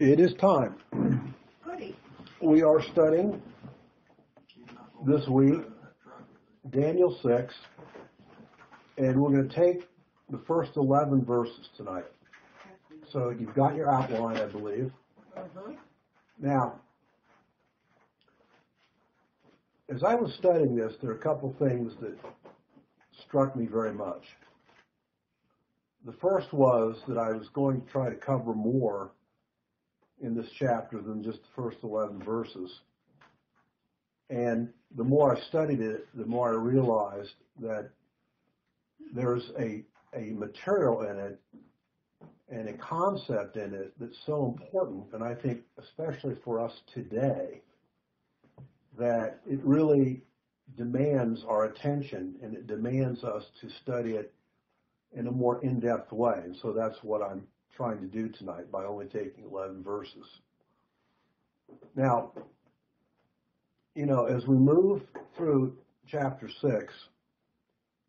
It is time. Goody. We are studying this week Daniel 6, and we're going to take the first 11 verses tonight. So you've got your outline, I believe. Uh-huh. Now, as I was studying this, there are a couple things that struck me very much. The first was that I was going to try to cover more in this chapter than just the first 11 verses. And the more I studied it, the more I realized that there's a, a material in it and a concept in it that's so important, and I think especially for us today, that it really demands our attention and it demands us to study it in a more in-depth way. And so that's what I'm trying to do tonight by only taking 11 verses. Now, you know, as we move through chapter 6,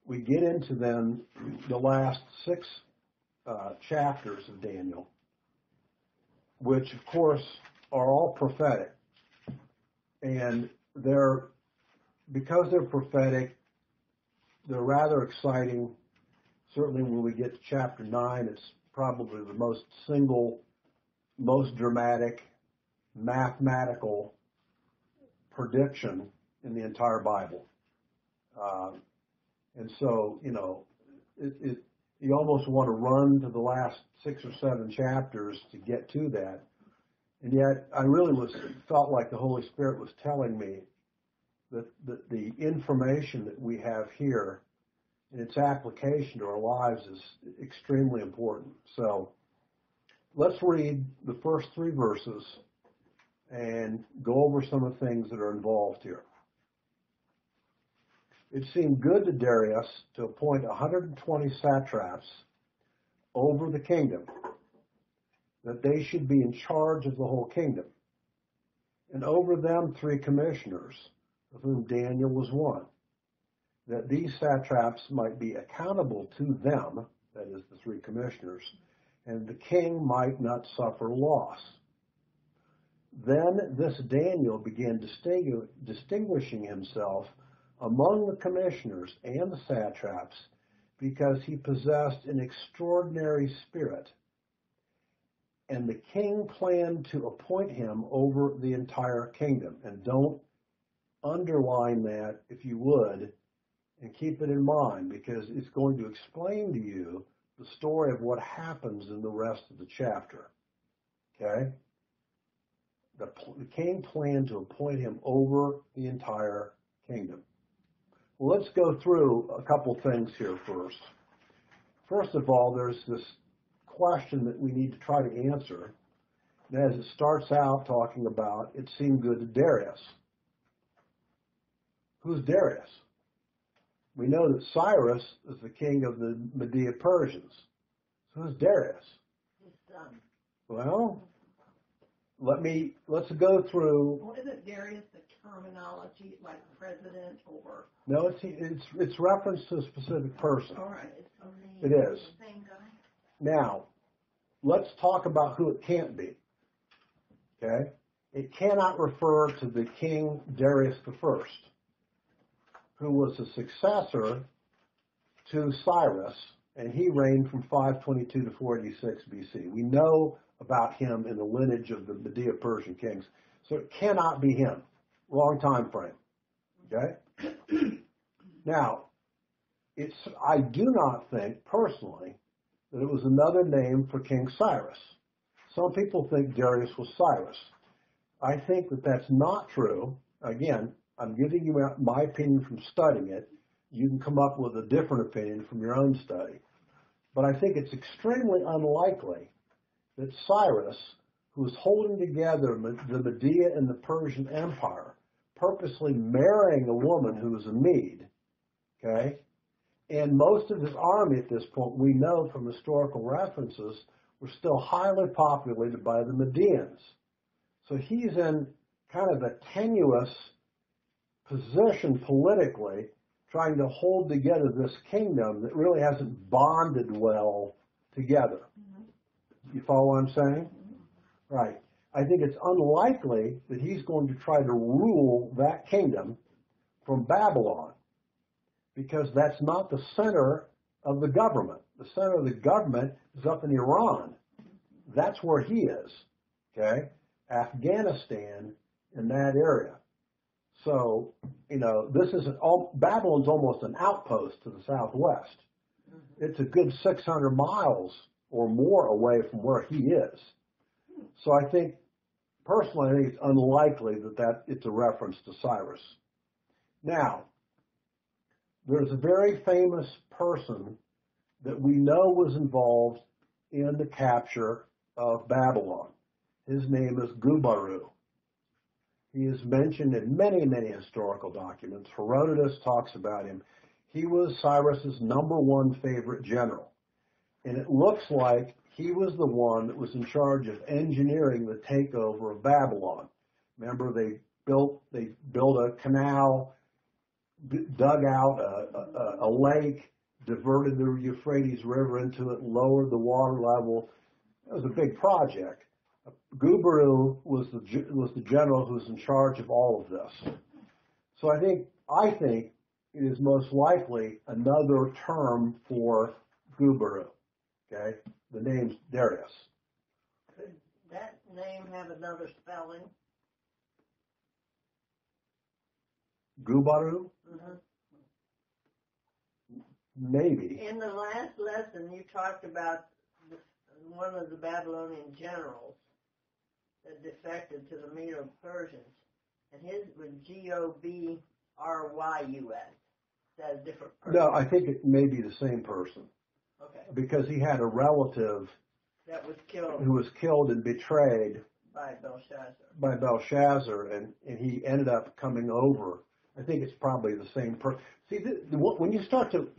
we get into then the last six uh, chapters of Daniel, which of course are all prophetic. And they're, because they're prophetic, they're rather exciting. Certainly when we get to chapter 9, it's probably the most single, most dramatic, mathematical prediction in the entire Bible. Uh, and so, you know, it, it, you almost want to run to the last six or seven chapters to get to that. And yet, I really was felt like the Holy Spirit was telling me that, that the information that we have here and its application to our lives is extremely important. So let's read the first three verses and go over some of the things that are involved here. It seemed good to Darius to appoint 120 satraps over the kingdom, that they should be in charge of the whole kingdom, and over them three commissioners, of whom Daniel was one that these satraps might be accountable to them, that is the three commissioners, and the king might not suffer loss. Then this Daniel began distinguishing himself among the commissioners and the satraps because he possessed an extraordinary spirit. And the king planned to appoint him over the entire kingdom. And don't underline that, if you would, and keep it in mind because it's going to explain to you the story of what happens in the rest of the chapter. Okay? The, the king planned to appoint him over the entire kingdom. Well, let's go through a couple things here first. First of all, there's this question that we need to try to answer. And as it starts out talking about, it seemed good to Darius. Who's Darius? We know that Cyrus is the king of the Media Persians. So who's Darius? His son. Well, let me let's go through. Well, isn't Darius the terminology like president or? No, it's it's it's reference to a specific person. All right. It is. Same guy. Now, let's talk about who it can't be. Okay, it cannot refer to the king Darius the first who was a successor to Cyrus, and he reigned from 522 to 486 BC. We know about him in the lineage of the Media Persian kings, so it cannot be him. Wrong time frame. Okay? now, it's I do not think personally that it was another name for King Cyrus. Some people think Darius was Cyrus. I think that that's not true. Again, I'm giving you my opinion from studying it. You can come up with a different opinion from your own study. But I think it's extremely unlikely that Cyrus, who was holding together the Media and the Persian Empire, purposely marrying a woman who was a Mede, okay? And most of his army at this point, we know from historical references, were still highly populated by the Medians. So he's in kind of a tenuous position politically trying to hold together this kingdom that really hasn't bonded well together. Mm-hmm. You follow what I'm saying? Right. I think it's unlikely that he's going to try to rule that kingdom from Babylon because that's not the center of the government. The center of the government is up in Iran. That's where he is. Okay? Afghanistan in that area. So, you know, this is all, Babylon's almost an outpost to the southwest. Mm-hmm. It's a good 600 miles or more away from where he is. So I think, personally, I think it's unlikely that, that it's a reference to Cyrus. Now, there's a very famous person that we know was involved in the capture of Babylon. His name is Gubaru. He is mentioned in many, many historical documents. Herodotus talks about him. He was Cyrus's number one favorite general. And it looks like he was the one that was in charge of engineering the takeover of Babylon. Remember, they built they built a canal, dug out a, a, a lake, diverted the Euphrates River into it, lowered the water level. It was a big project. Gubaru was the was the general who was in charge of all of this. So I think I think it is most likely another term for Gubaru. Okay, the name's Darius. Could that name have another spelling? Gubaru, Mm-hmm. maybe. In the last lesson, you talked about one of the Babylonian generals defected to the Medo-Persians, and his was G-O-B-R-Y-U-S. That's a different person. No, I think it may be the same person Okay, because he had a relative that was killed who was killed and betrayed by Belshazzar. by Belshazzar, and, and he ended up coming over. I think it's probably the same person. See, the, the, when you start to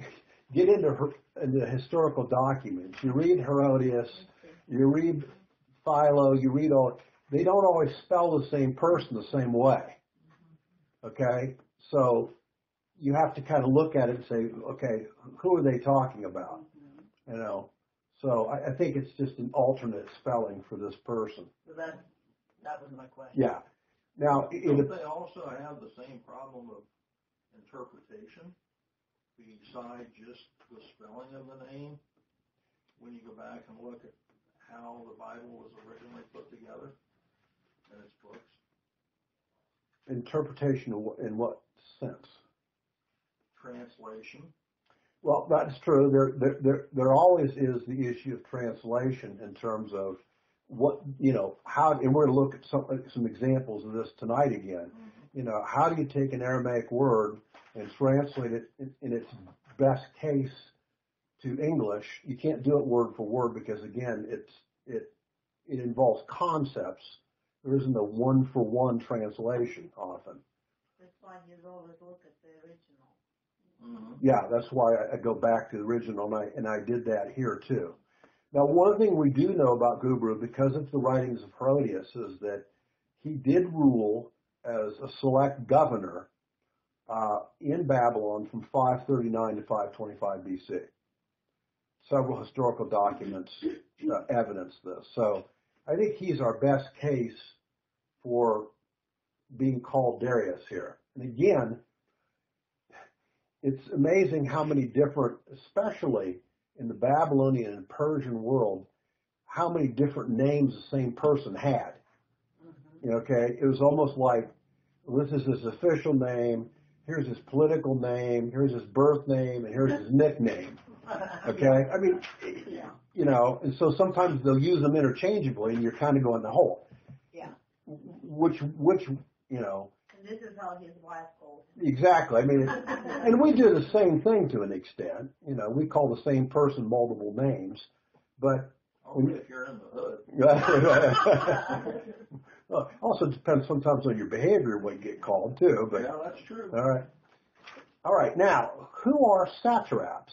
get into, her, into historical documents, you read Herodias, you read Philo, you read all, they don't always spell the same person the same way. Okay? So you have to kind of look at it and say, okay, who are they talking about? You know? So I, I think it's just an alternate spelling for this person. So that, that was my question. Yeah. Now, Don't it, they also have the same problem of interpretation beside just the spelling of the name? When you go back and look at how the Bible was originally put together in its books? interpretation in what, sense? Translation, Well, that's true. There, there, there, there always is the issue of translation in terms of what, you know, how, and we're going to look at some, some examples of this tonight again. Mm-hmm. You know, how do you take an Aramaic word and translate it in, in its best case to English? You can't do it word for word because again, it's, it, it involves concepts. There isn't a one for one translation often. That's why you always look at the original. Mhm. Yeah, that's why I, I go back to the original, and I, and I did that here too. Now, one thing we do know about Gubaru, because of the writings of Herodias, is that he did rule as a select governor uh, in Babylon from 539 to 525 BC. Several historical documents uh, evidence this. So I think he's our best case for being called Darius here. And again, it's amazing how many different, especially in the Babylonian and Persian world, how many different names the same person had. Mm-hmm. Know, okay, it was almost like well, this is his official name, here's his political name, here's his birth name, and here's his nickname. Okay, I mean, Yeah. You know, and so sometimes they'll use them interchangeably, and you're kind of going the whole. Yeah. Which, which, you know, And this is how his wife calls exactly. I mean, and we do the same thing to an extent. You know, we call the same person multiple names, but only if you're in the hood. well, also depends sometimes on your behavior what you get called too. But Yeah, that's true. all right, all right. Now, who are satraps?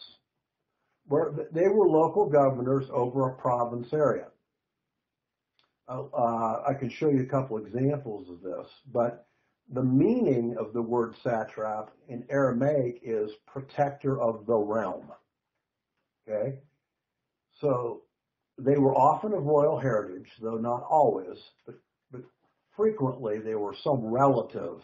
They were local governors over a province area. Uh, I can show you a couple examples of this, but the meaning of the word satrap in Aramaic is protector of the realm. Okay? So they were often of royal heritage, though not always, but, but frequently they were some relative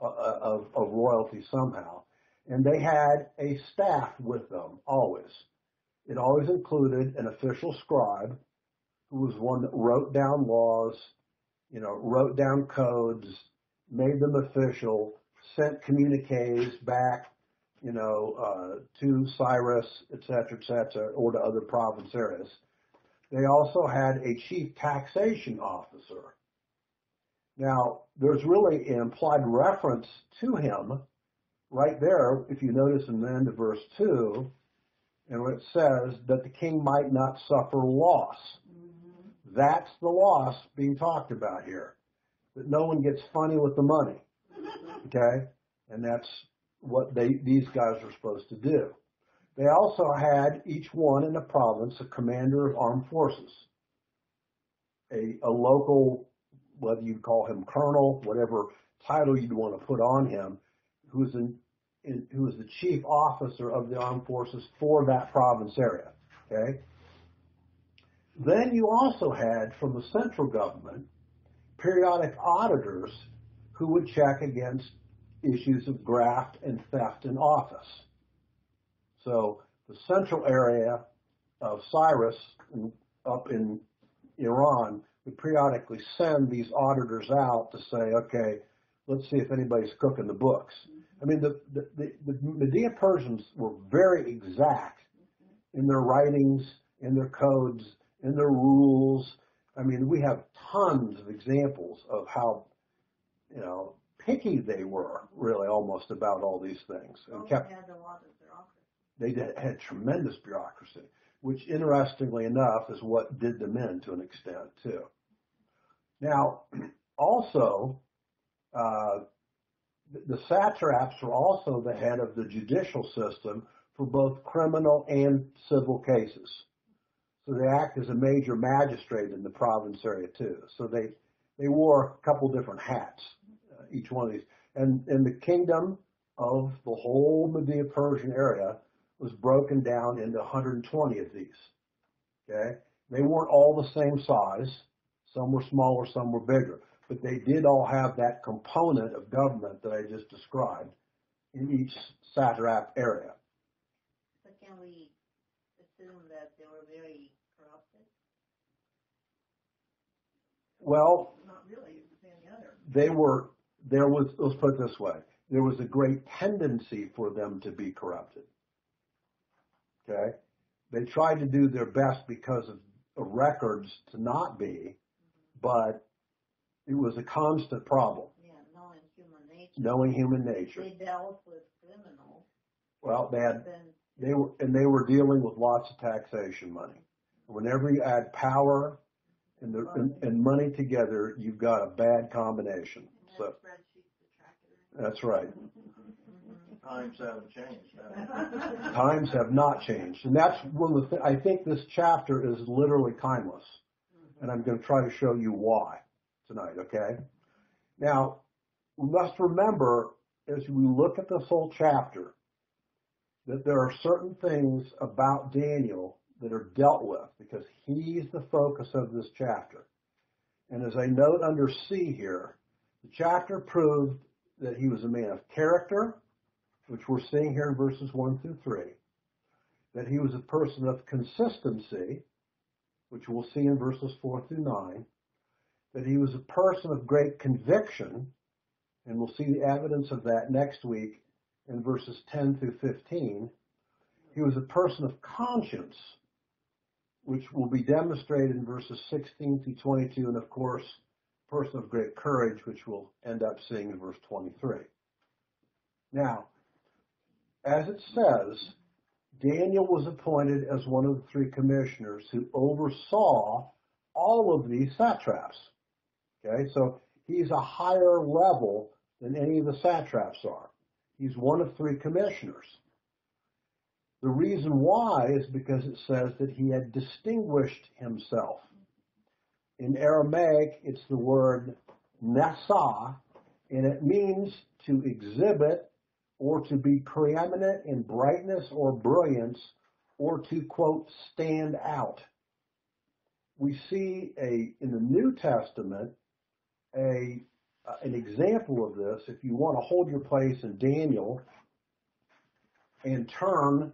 uh, uh, of, of royalty somehow. And they had a staff with them always. It always included an official scribe who was one that wrote down laws, you know, wrote down codes, made them official, sent communiques back, you know, uh, to Cyrus, et cetera, et cetera, or to other province areas. They also had a chief taxation officer. Now, there's really an implied reference to him right there, if you notice in the end of verse 2, and it says that the king might not suffer loss. Mm-hmm. That's the loss being talked about here. That no one gets funny with the money. Okay? And that's what they, these guys are supposed to do. They also had each one in a province a commander of armed forces. A, a local, whether you call him colonel, whatever title you'd want to put on him, who's in, in, who is the chief officer of the armed forces for that province area. Okay? Then you also had from the central government periodic auditors who would check against issues of graft and theft in office. So the central area of Cyrus up in Iran would periodically send these auditors out to say, okay, let's see if anybody's cooking the books. I mean, the, the, the, the Media Persians were very exact in their writings, in their codes, in their rules. I mean, we have tons of examples of how, you know, picky they were, really, almost about all these things, and kept had a lot of bureaucracy. they did, had tremendous bureaucracy, which interestingly enough is what did them in to an extent too. Now, also, uh, the, satraps were also the head of the judicial system for both criminal and civil cases. So they act as a major magistrate in the province area too. So they, they wore a couple different hats, uh, each one of these. And, and the kingdom of the whole Media Persian area was broken down into 120 of these. Okay? They weren't all the same size. Some were smaller, some were bigger. But they did all have that component of government that I just described in each satrap area. But can we assume that they were very corrupted? Well, Not really, it's any other. they were, there was, let's put it this way, there was a great tendency for them to be corrupted. Okay? They tried to do their best because of, of records to not be, but it was a constant problem, Yeah, knowing human nature. knowing human nature. They dealt with criminals, Well, they had, they were, and they were dealing with lots of taxation money. Whenever you add power and, the, and, and money together, you've got a bad combination. and So then spreadsheets to track it. that's right. Times haven't changed. Times have not changed, and that's one of the. Th- I think this chapter is literally timeless, mm-hmm. and I'm going to try to show you why tonight. Okay. Now, we must remember as we look at this whole chapter that there are certain things about Daniel that are dealt with because he's the focus of this chapter. And as I note under C here, the chapter proved that he was a man of character, which we're seeing here in verses 1 through 3, that he was a person of consistency, which we'll see in verses 4 through 9, that he was a person of great conviction, and we'll see the evidence of that next week in verses 10 through 15. He was a person of conscience, which will be demonstrated in verses 16 through 22, and of course, person of great courage, which we'll end up seeing in verse 23. Now, as it says, Daniel was appointed as one of the three commissioners who oversaw all of these satraps. Okay, so he's a higher level than any of the satraps are. He's one of three commissioners. The reason why is because it says that he had distinguished himself. In Aramaic, it's the word nasa, and it means to exhibit or to be preeminent in brightness or brilliance or to, quote, stand out. we see a in the New Testament a uh, an example of this. If you want to hold your place in Daniel and turn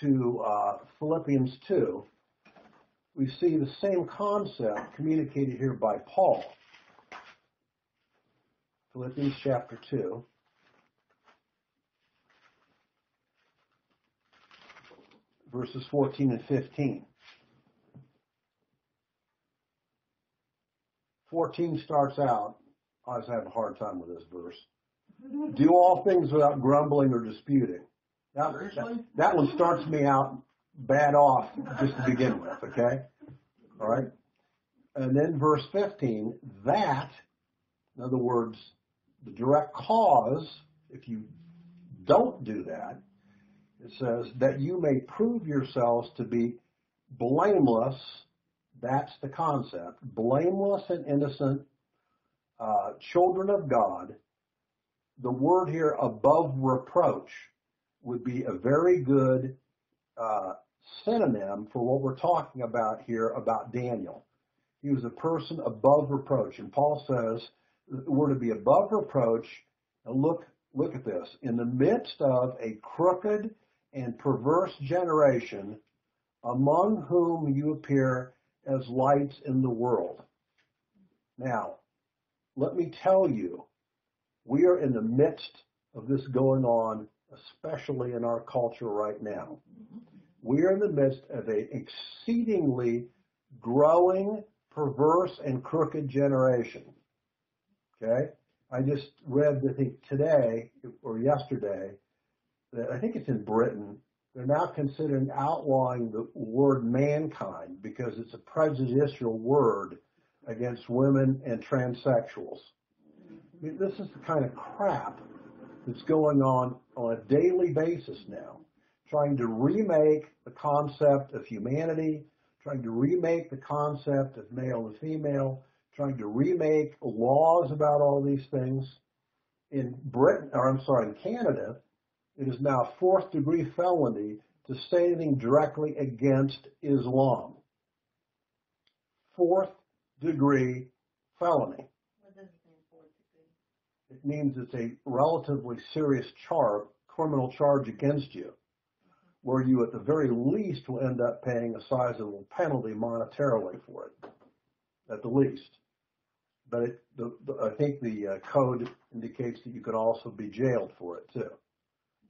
to uh, Philippians two, we see the same concept communicated here by Paul. Philippians chapter 2. Verses 14 and 15. 14 starts out, I was having a hard time with this verse. Do all things without grumbling or disputing. Now, that, that one starts me out bad off just to begin with, okay? All right? And then verse 15, that, in other words, the direct cause, if you don't do that, it says that you may prove yourselves to be blameless. That's the concept. Blameless and innocent uh, children of God. The word here, above reproach, would be a very good uh, synonym for what we're talking about here about Daniel. He was a person above reproach. And Paul says we're to be above reproach. And look, look at this. In the midst of a crooked and perverse generation, among whom you appear as lights in the world. Now, let me tell you, we are in the midst of this going on, especially in our culture right now. We are in the midst of an exceedingly growing, perverse, and crooked generation. Okay? I just read, I think today or yesterday, that I think it's in Britain, they're now considering outlawing the word mankind because it's a prejudicial word against women and transsexuals. I mean, this is the kind of crap that's going on on a daily basis now, trying to remake the concept of humanity, trying to remake the concept of male and female, trying to remake laws about all these things. In Britain, or I'm sorry, in Canada, it is now fourth degree felony to say anything directly against Islam. Fourth degree felony. What does it mean, fourth degree? It means it's a relatively serious charge, criminal charge against you, where you at the very least will end up paying a sizable penalty monetarily for it, at the least. But it, the, the, I think the uh, code indicates that you could also be jailed for it too.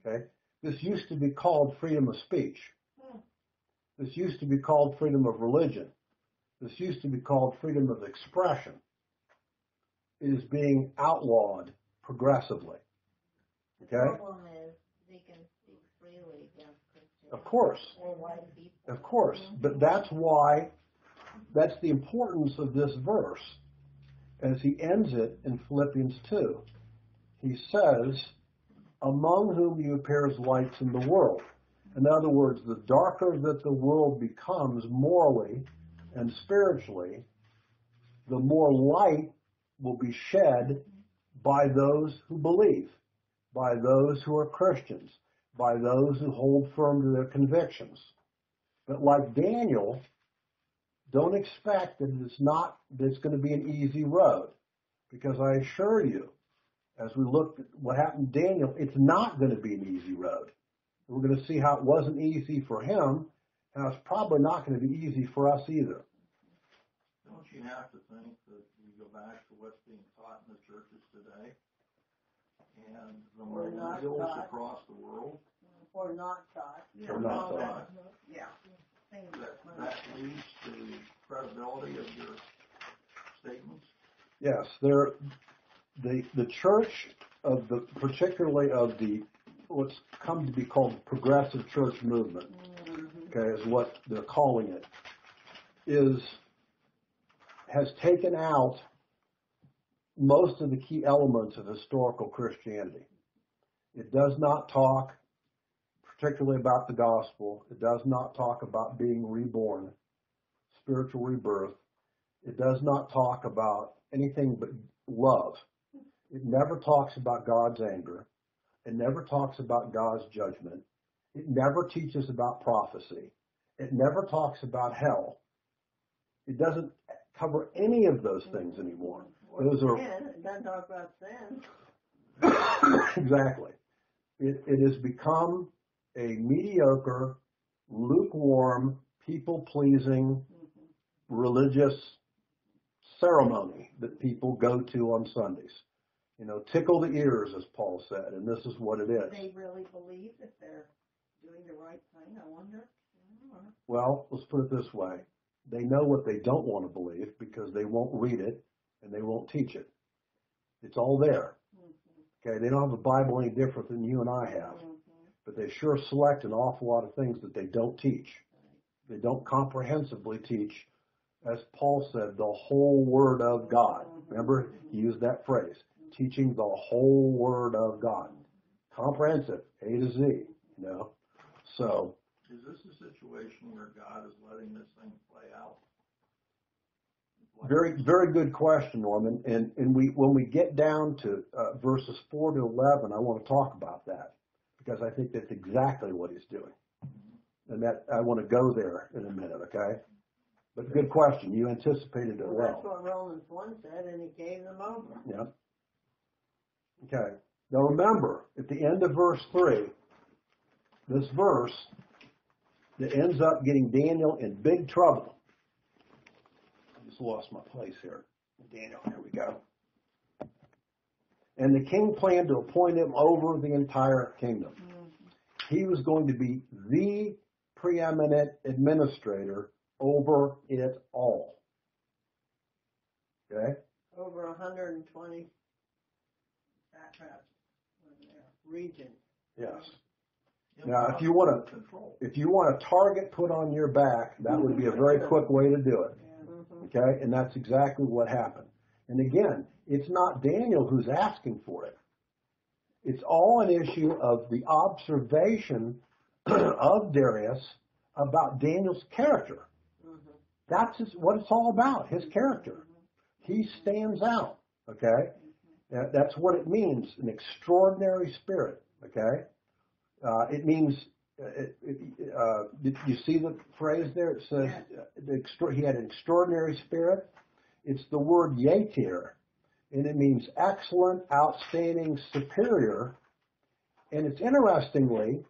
Okay? This used to be called freedom of speech. Hmm. This used to be called freedom of religion. This used to be called freedom of expression. It is being outlawed progressively. Okay? The problem is they can speak freely against Christians. Of course. Or white people. Of course. Mm-hmm. But that's why, that's the importance of this verse. As he ends it in Philippians 2, he says, among whom you appear as lights in the world. In other words, the darker that the world becomes morally and spiritually, the more light will be shed by those who believe, by those who are Christians, by those who hold firm to their convictions. But like Daniel, don't expect that it's not, that it's going to be an easy road. Because I assure you, as we look at what happened to Daniel, it's not going to be an easy road. We're going to see how it wasn't easy for him, and it's probably not going to be easy for us either. Don't you have to think that we go back to what's being taught in the churches today? And the Or not millennials taught. across the world, Or not taught. Or not All taught. that. Yeah. Same. that, that leads to credibility of your statements? Yes, there, the, the church of the, particularly of the, what's come to be called the progressive church movement, mm-hmm. okay, is what they're calling it, is, has taken out most of the key elements of historical Christianity. It does not talk particularly about the gospel. It does not talk about being reborn, spiritual rebirth. It does not talk about anything but love. It never talks about God's anger. It never talks about God's judgment. It never teaches about prophecy. It never talks about hell. It doesn't cover any of those things anymore. Or Those are- it doesn't talk about sin. exactly. It, it has become a mediocre, lukewarm, people-pleasing, mm-hmm. religious ceremony that people go to on Sundays. You know, tickle the ears, as Paul said, and this is what it is. They really believe that they're doing the right thing, I wonder? Well, let's put it this way. They know what they don't want to believe because they won't read it and they won't teach it. It's all there. Mm-hmm. Okay, they don't have a Bible any different than you and I have, mm-hmm. but they sure select an awful lot of things that they don't teach. They don't comprehensively teach, as Paul said, the whole Word of God. Mm-hmm. Remember, he used that phrase, teaching the whole Word of God. Comprehensive, A to Z, you know. So, Is this a situation where God is letting this thing play out? Like- Very, very good question, Norman. And, and we, when we get down to uh, verses four to eleven, I want to talk about that because I think that's exactly what he's doing. And that, I want to go there in a minute, okay? But good question. You anticipated it Well, that's what Romans one said, and he gave them over. Yeah. Okay. Now remember, at the end of verse 3, this verse that ends up getting Daniel in big trouble. I just lost my place here. Daniel, here we go. And the king planned to appoint him over the entire kingdom. He was going to be the preeminent administrator over it all. Okay? Over 120 region. Yes. Now, if you want to, if you want a target put on your back, that would be a very quick way to do it. Okay, and that's exactly what happened. And again, it's not Daniel who's asking for it. It's all an issue of the observation of Darius about Daniel's character. That's his, what it's all about, his character. He stands out, okay? That, that's what it means, an extraordinary spirit, okay? Uh, it means, uh, it, it, uh, you see the phrase there? It says, uh, the extra, he had an extraordinary spirit. It's the word yatir, and it means excellent, outstanding, superior. And it's interestingly,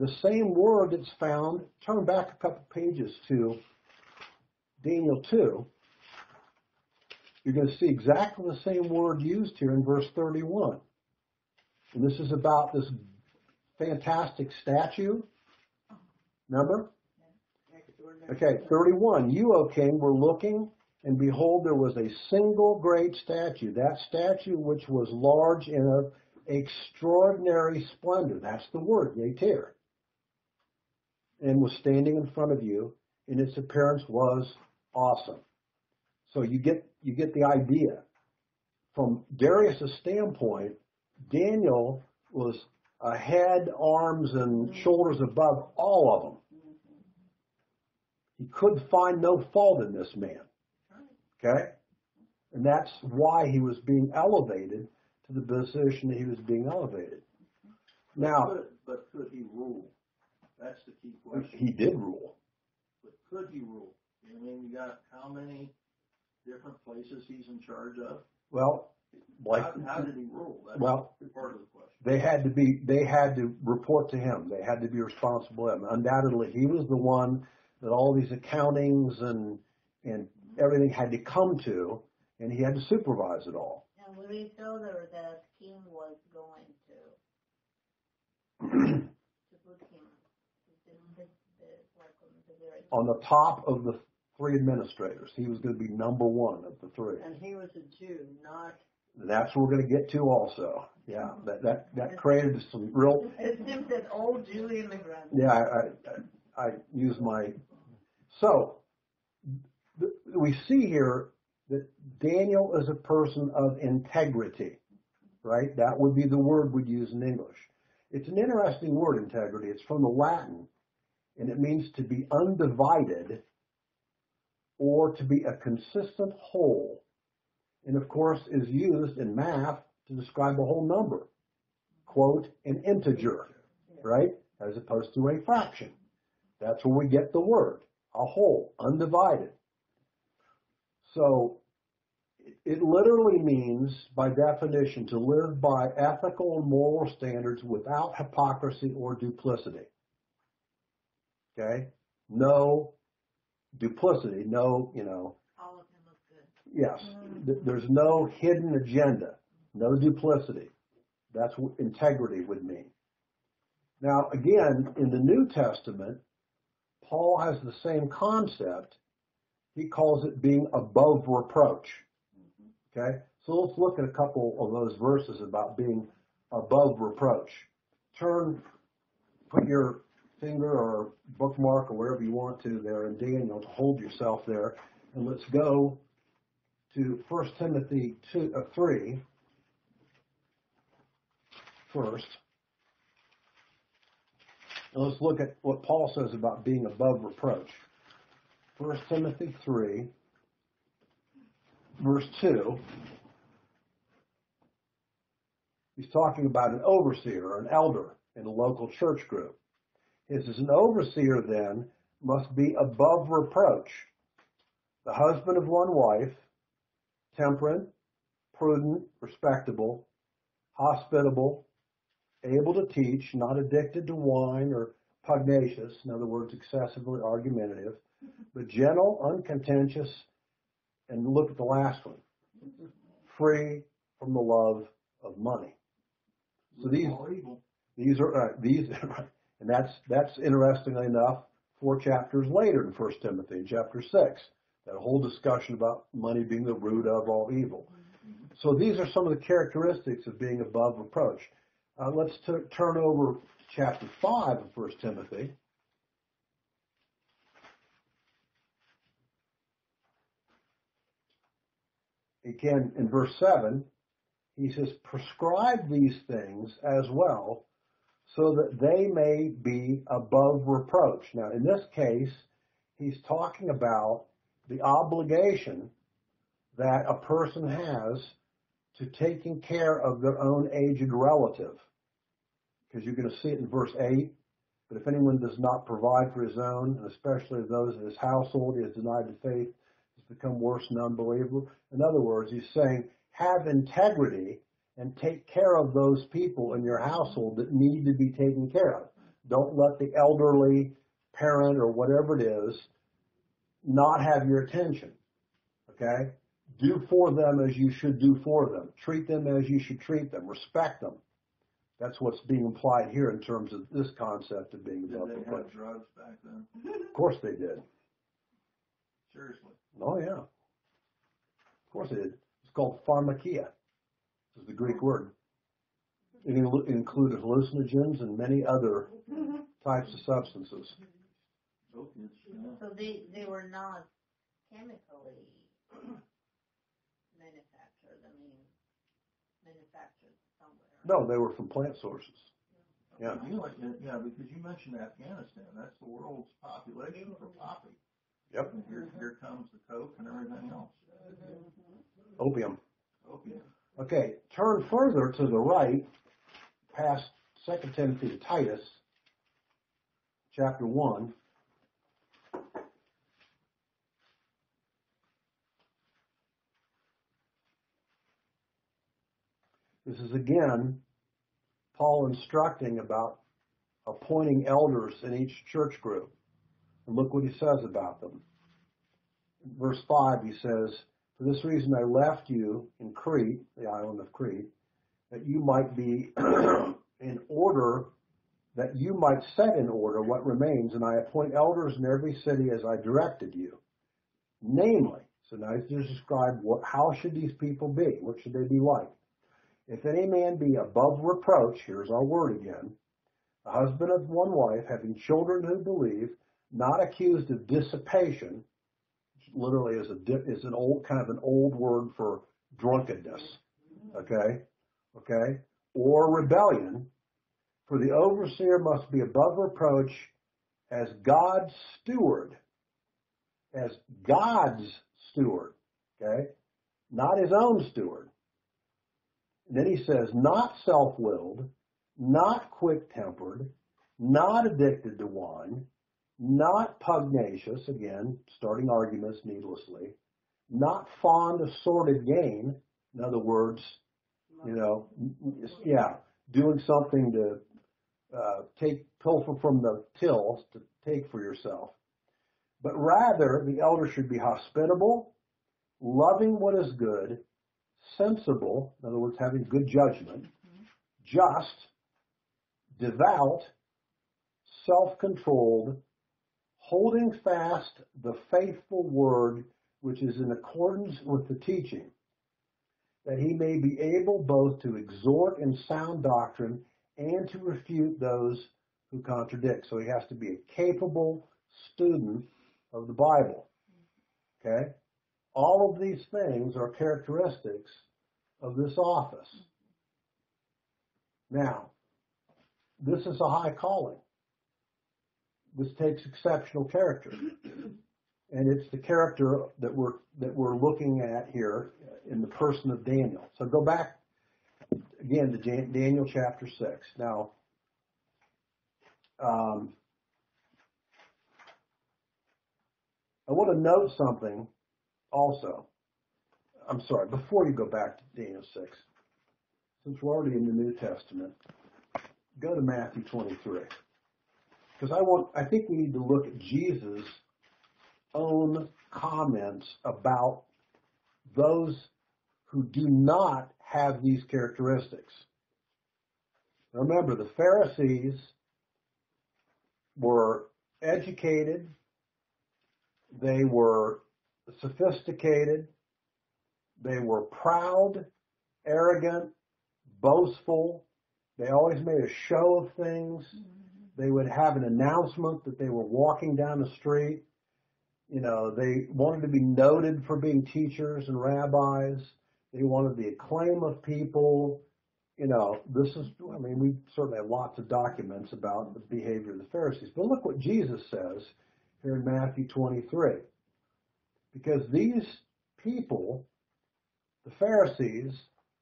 the same word that's found, turn back a couple pages to Daniel 2, you're going to see exactly the same word used here in verse 31. And this is about this fantastic statue. Remember? Okay, 31. You, O king, were looking, and behold, there was a single great statue. That statue which was large and of extraordinary splendor. That's the word, yatir. And was standing in front of you, and its appearance was awesome. So you get you get the idea. From Darius' standpoint, Daniel was a head, arms, and shoulders above all of them. He could find no fault in this man. Okay? And that's why he was being elevated to the position that he was being elevated. Now, Could- But could he rule? That's the key question. he did rule. But could he rule? I mean, you got how many different places he's in charge of? Well, like, How, how did he rule? That's well, part of the question. they had to be, they had to report to him. They had to be responsible. And undoubtedly, he was the one that all these accountings and, and everything had to come to, and he had to supervise it all. And we saw there that king was going to, to put him the, the, like on the On the top of the three administrators, he was going to be number one of the three. And he was a Jew, not, that's what we're going to get to also. Yeah, that, that, that created some real, it seems that old Jew immigrants. yeah, I, I, I use my, so we see here that Daniel is a person of integrity, right? That would be the word we'd use in English. It's an interesting word, integrity. It's from the Latin, and it means to be undivided or to be a consistent whole. And of course is used in math to describe a whole number. Quote, an integer, right? As opposed to a fraction. That's where we get the word, a whole, undivided. So it- it literally means, by definition, to live by ethical and moral standards without hypocrisy or duplicity. Okay? No duplicity, no, you know, All of him was good. yes, mm. th- there's no hidden agenda, no duplicity. That's what integrity would mean. Now, again, in the New Testament, Paul has the same concept. He calls it being above reproach. Mm-hmm. Okay? So let's look at a couple of those verses about being above reproach. Turn, put your finger or bookmark or wherever you want to there in Daniel to hold yourself there. And let's go to 1 Timothy 2, uh, 3 first. And let's look at what Paul says about being above reproach. 1 Timothy 3, verse 2. He's talking about an overseer or an elder in a local church group. He says, An overseer then must be above reproach, the husband of one wife, temperate, prudent, respectable, hospitable, able to teach, not addicted to wine or pugnacious, in other words, excessively argumentative, but gentle, uncontentious, and look at the last one, free from the love of money. So these these are uh, these, and that's that's interestingly enough, four chapters later in First Timothy, in chapter six, that whole discussion about money being the root of all evil. So these are some of the characteristics of being above reproach. Uh, let's t- turn over to chapter five of First Timothy. Again, in verse seven, he says, prescribe these things as well so that they may be above reproach. Now, in this case, he's talking about the obligation that a person has to taking care of their own aged relative. Because you're going to see it in verse 8. But if anyone does not provide for his own, and especially those of his household, he has denied the faith, has become worse than unbeliever. In other words, he's saying, have integrity and take care of those people in your household that need to be taken care of. Don't let the elderly parent or whatever it is not have your attention. Okay? Do for them as you should do for them. Treat them as you should treat them. Respect them. That's what's being implied here in terms of this concept of being Did above they have drugs back then? Of course they did. Seriously. Oh yeah. Of course they did. It's called pharmakeia. This is the Greek word. It included hallucinogens and many other types of substances. So they, they were not chemically manufactured, I mean, manufactured somewhere. No, they were from plant sources. Yeah. You like, yeah, because you mentioned Afghanistan, that's the world's population for poppy. Yep. And here, here comes the coke and everything else. Opium. Opium. Okay, turn further to the right, past 2 Timothy to Titus, chapter 1. This is again Paul instructing about appointing elders in each church group. And look what he says about them. Verse 5, he says, For this reason I left you in Crete, the island of Crete, that you might be in order, that you might set in order what remains, and I appoint elders in every city as I directed you. Namely, so now he's just described what, how should these people be? What should they be like? If any man be above reproach, here's our word again, a husband of one wife, having children who believe, not accused of dissipation, literally is a is an old kind of an old word for drunkenness, okay, okay, or rebellion. For the overseer must be above reproach as God's steward, as God's steward, okay, not his own steward. And then he says, not self-willed, not quick-tempered, not addicted to wine, not pugnacious, again, starting arguments needlessly, not fond of sordid gain. In other words, you know, yeah, doing something to uh, take pilfer from the tills to take for yourself. But rather, the elder should be hospitable, loving what is good, sensible, in other words, having good judgment, just, devout, self-controlled, holding fast the faithful word which is in accordance with the teaching, that he may be able both to exhort in sound doctrine and to refute those who contradict. So he has to be a capable student of the Bible. Okay? All of these things are characteristics of this office. Now, this is a high calling. This takes exceptional character. And it's the character that we're, that we're looking at here in the person of Daniel. So go back again to Jan- Daniel chapter 6. Now, um, I want to note something also. I'm sorry, before you go back to Daniel 6, since we're already in the New Testament, go to Matthew 23. Because I want, I think we need to look at Jesus' own comments about those who do not have these characteristics. Remember, the Pharisees were educated, they were sophisticated, they were proud, arrogant, boastful. They always made a show of things. Mm-hmm. They would have an announcement that they were walking down the street. You know, they wanted to be noted for being teachers and rabbis. They wanted the acclaim of people. You know, this is, I mean, we certainly have lots of documents about the behavior of the Pharisees. But look what Jesus says here in Matthew 23. Because these people, the Pharisees,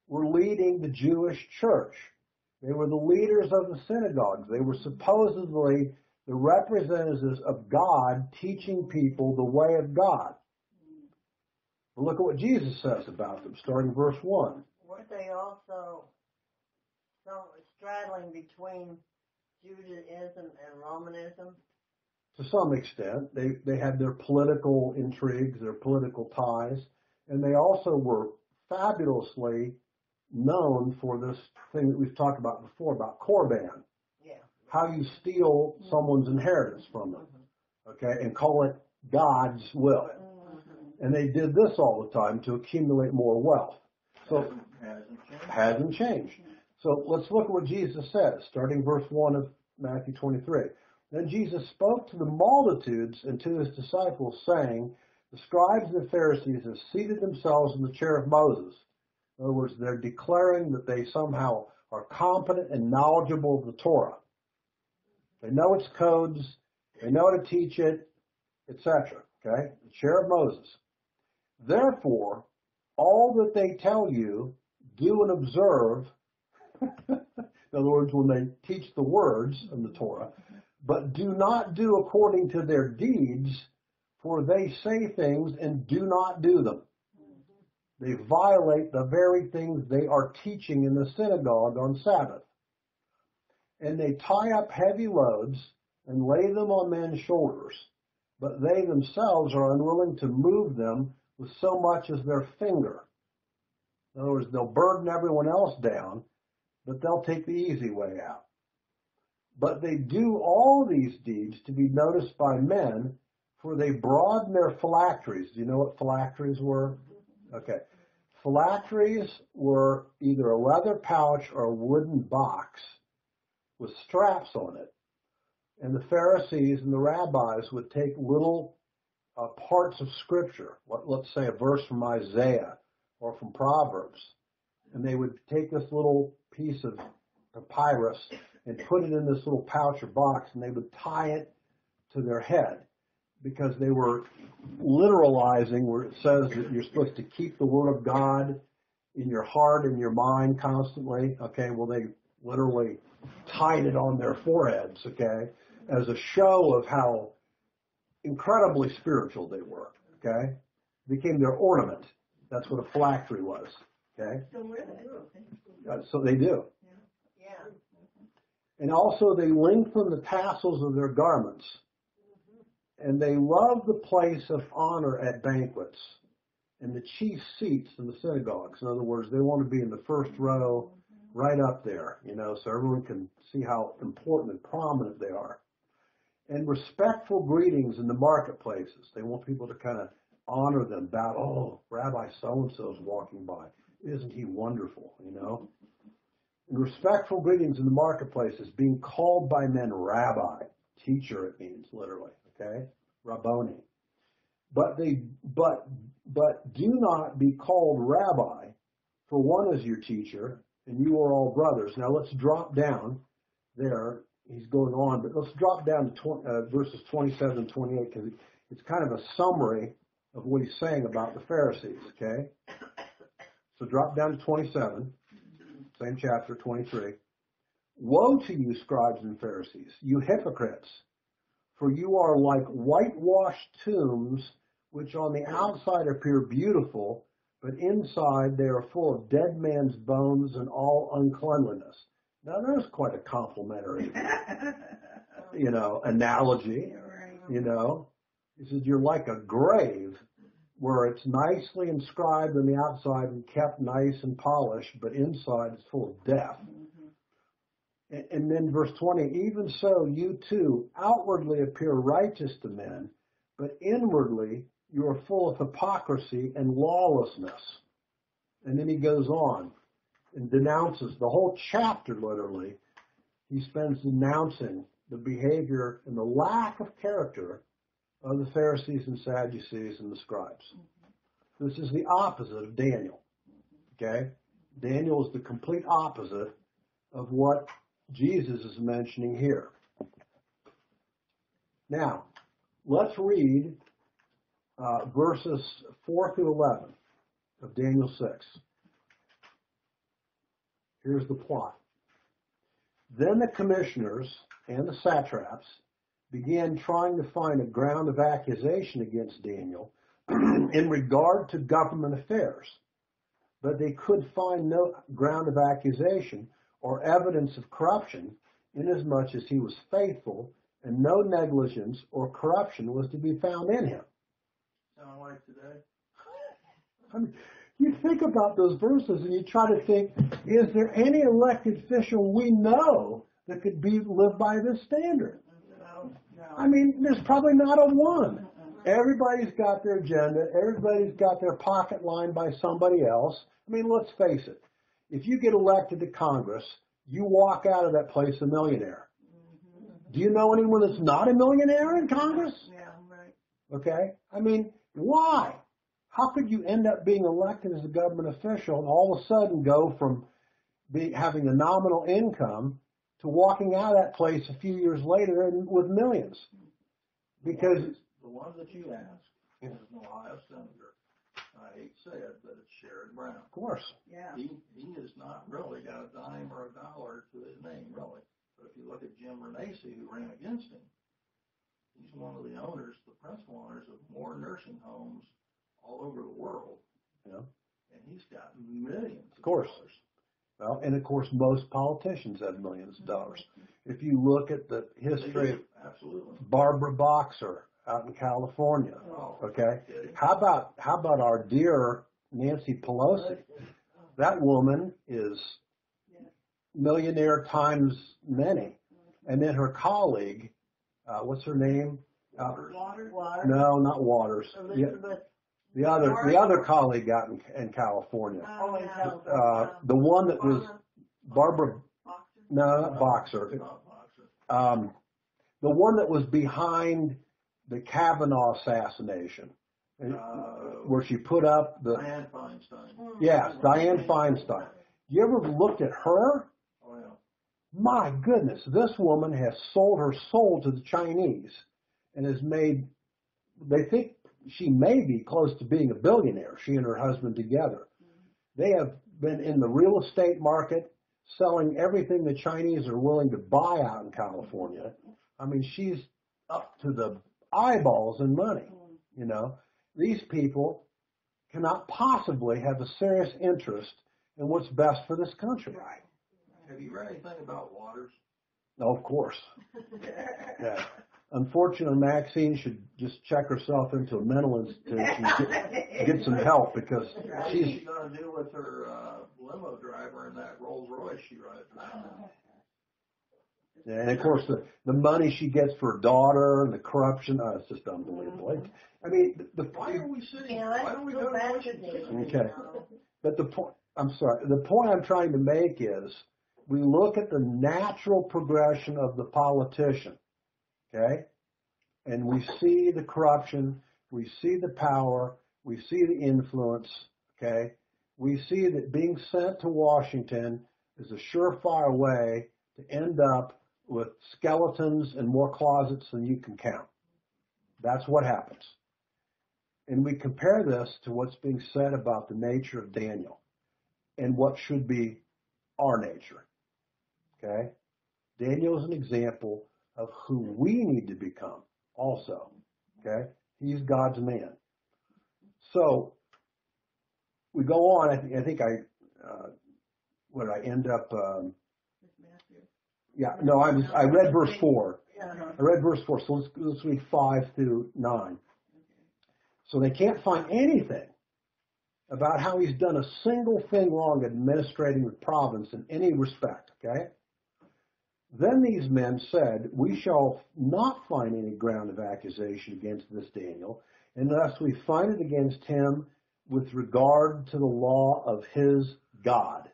were leading the Jewish church. They were the leaders of the synagogues. They were supposedly the representatives of God teaching people the way of God. But look at what Jesus says about them, starting verse 1. Weren't they also straddling between Judaism and Romanism? To some extent, they, they had their political intrigues, their political ties, and they also were fabulously known for this thing that we've talked about before about Korban. Yeah. How you steal someone's inheritance from them, okay, and call it God's will. Mm-hmm. And they did this all the time to accumulate more wealth. So Hasn't changed. hasn't changed. So let's look at what Jesus says, starting verse 1 of Matthew 23. Then Jesus spoke to the multitudes and to his disciples, saying, The scribes and the Pharisees have seated themselves in the chair of Moses. In other words, they're declaring that they somehow are competent and knowledgeable of the Torah. They know its codes, they know how to teach it, etc. Okay? The chair of Moses. Therefore, all that they tell you, do and observe. In other words, when they teach the words of the Torah, but do not do according to their deeds, for they say things and do not do them. They violate the very things they are teaching in the synagogue on Sabbath. And they tie up heavy loads and lay them on men's shoulders, but they themselves are unwilling to move them with so much as their finger. In other words, they'll burden everyone else down, but they'll take the easy way out. But they do all these deeds to be noticed by men, for they broaden their phylacteries. Do you know what phylacteries were? Okay. Phylacteries were either a leather pouch or a wooden box with straps on it. And the Pharisees and the rabbis would take little uh, parts of scripture, let, let's say a verse from Isaiah or from Proverbs, and they would take this little piece of papyrus and put it in this little pouch or box and they would tie it to their head because they were literalizing where it says that you're supposed to keep the word of God in your heart and your mind constantly. Okay, well they literally tied it on their foreheads, okay, as a show of how incredibly spiritual they were, okay? became their ornament. That's what a phylactery was. Okay, So. Uh, so they do. Yeah. And also they lengthen the tassels of their garments. And they love the place of honor at banquets and the chief seats in the synagogues. In other words, they want to be in the first row, right up there, you know, so everyone can see how important and prominent they are. And respectful greetings in the marketplaces. They want people to kind of honor them, bow, oh, Rabbi so-and-so is walking by. Isn't he wonderful, you know? And respectful greetings in the marketplaces, being called by men rabbi, teacher it means literally, okay? Rabboni. But they, but, but do not be called rabbi, for one is your teacher, and you are all brothers. Now let's drop down there. He's going on, but let's drop down to tw- uh, verses 27 and 28 because it's kind of a summary of what he's saying about the Pharisees, okay? So drop down to 27 same chapter, 23. Woe to you, scribes and Pharisees, you hypocrites, for you are like whitewashed tombs, which on the outside appear beautiful, but inside they are full of dead man's bones and all uncleanliness. Now there's quite a complimentary, you know, analogy, you know. He says you're like a grave where it's nicely inscribed on the outside and kept nice and polished, but inside it's full of death. And, then verse 20, even so you too outwardly appear righteous to men, but inwardly you are full of hypocrisy and lawlessness. And then he goes on and denounces the whole chapter literally. He spends denouncing the behavior and the lack of character of the Pharisees and Sadducees and the scribes. Mm-hmm. This is the opposite of Daniel. Okay? Daniel is the complete opposite of what Jesus is mentioning here. Now, let's read uh, verses 4 through 11 of Daniel 6. Here's the plot. Then the commissioners and the satraps began trying to find a ground of accusation against Daniel in regard to government affairs, but they could find no ground of accusation or evidence of corruption inasmuch as he was faithful and no negligence or corruption was to be found in him. Sound like today? I mean, you think about those verses and you try to think, is there any elected official we know that could be live by this standard? No, no. I mean, there's probably not a one. Everybody's got their agenda. Everybody's got their pocket lined by somebody else. I mean, let's face it. If you get elected to Congress, you walk out of that place a millionaire. Mm-hmm. Do you know anyone that's not a millionaire in Congress? Yeah, right. Okay? I mean, why? How could you end up being elected as a government official and all of a sudden go from be, having a nominal income to walking out of that place a few years later and with millions? Because, The one that you asked is an Ohio senator. I hate to say it, but it's Sherrod Brown. of course, Yeah. He, he has not really got a dime or a dollar to his name, really. But if you look at Jim Renacci, who ran against him, he's one of the owners, the principal owners of more nursing homes all over the world. Yeah. And he's got millions of Of course. dollars. well, and of course most politicians have millions of dollars. Mm-hmm. If you look at the history of Absolutely. Barbara Boxer out in California, Oh, okay? How about, how about our dear Nancy Pelosi? That woman is millionaire times many. And then her colleague, uh, what's her name? Uh, Water? Water. no, not Waters. The, Elizabeth. the other, the other colleague out in, in California. Oh, in California. Uh, the one that was Barbara, no, Boxer. Not Boxer. Um, the one that was behind the Kavanaugh assassination, Uh, where she put up the, Dianne Feinstein. yes, Dianne Feinstein. You ever looked at her? Oh, yeah. My goodness, this woman has sold her soul to the Chinese and has made, they think she may be close to being a billionaire, she and her husband together. They have been in the real estate market selling everything the Chinese are willing to buy out in California. I mean, she's up to the eyeballs in money, you know. These people cannot possibly have a serious interest in what's best for this country. Right. Have you read anything about Waters? No, of course. Yeah. Unfortunately, Maxine should just check herself into a mental institution get, get some help because What's she's she gonna do with her, uh, limo driver in that Rolls Royce she rides around in? And of course the the money she gets for her daughter and the corruption. Uh, it's just unbelievable. I mean, the, the Why are we sitting, Yeah, why don't we go go to back to Washington? Okay. But the point, I'm sorry, the point I'm trying to make is we look at the natural progression of the politician, okay? And we see the corruption, we see the power, we see the influence, okay? We see that being sent to Washington is a surefire way to end up with skeletons and more closets than you can count. That's what happens. And we compare this to what's being said about the nature of Daniel and what should be our nature. Okay? Daniel is an example of who we need to become also. Okay? He's God's man. So, we go on. I think, I think I, uh, what I end up, um, yeah, no, I was, I read verse four. Uh-huh. I read verse four, so let's, let's read five through nine. So they can't find anything about how he's done a single thing wrong administrating the province in any respect, okay? Then these men said, We shall not find any ground of accusation against this Daniel unless we find it against him with regard to the law of his God.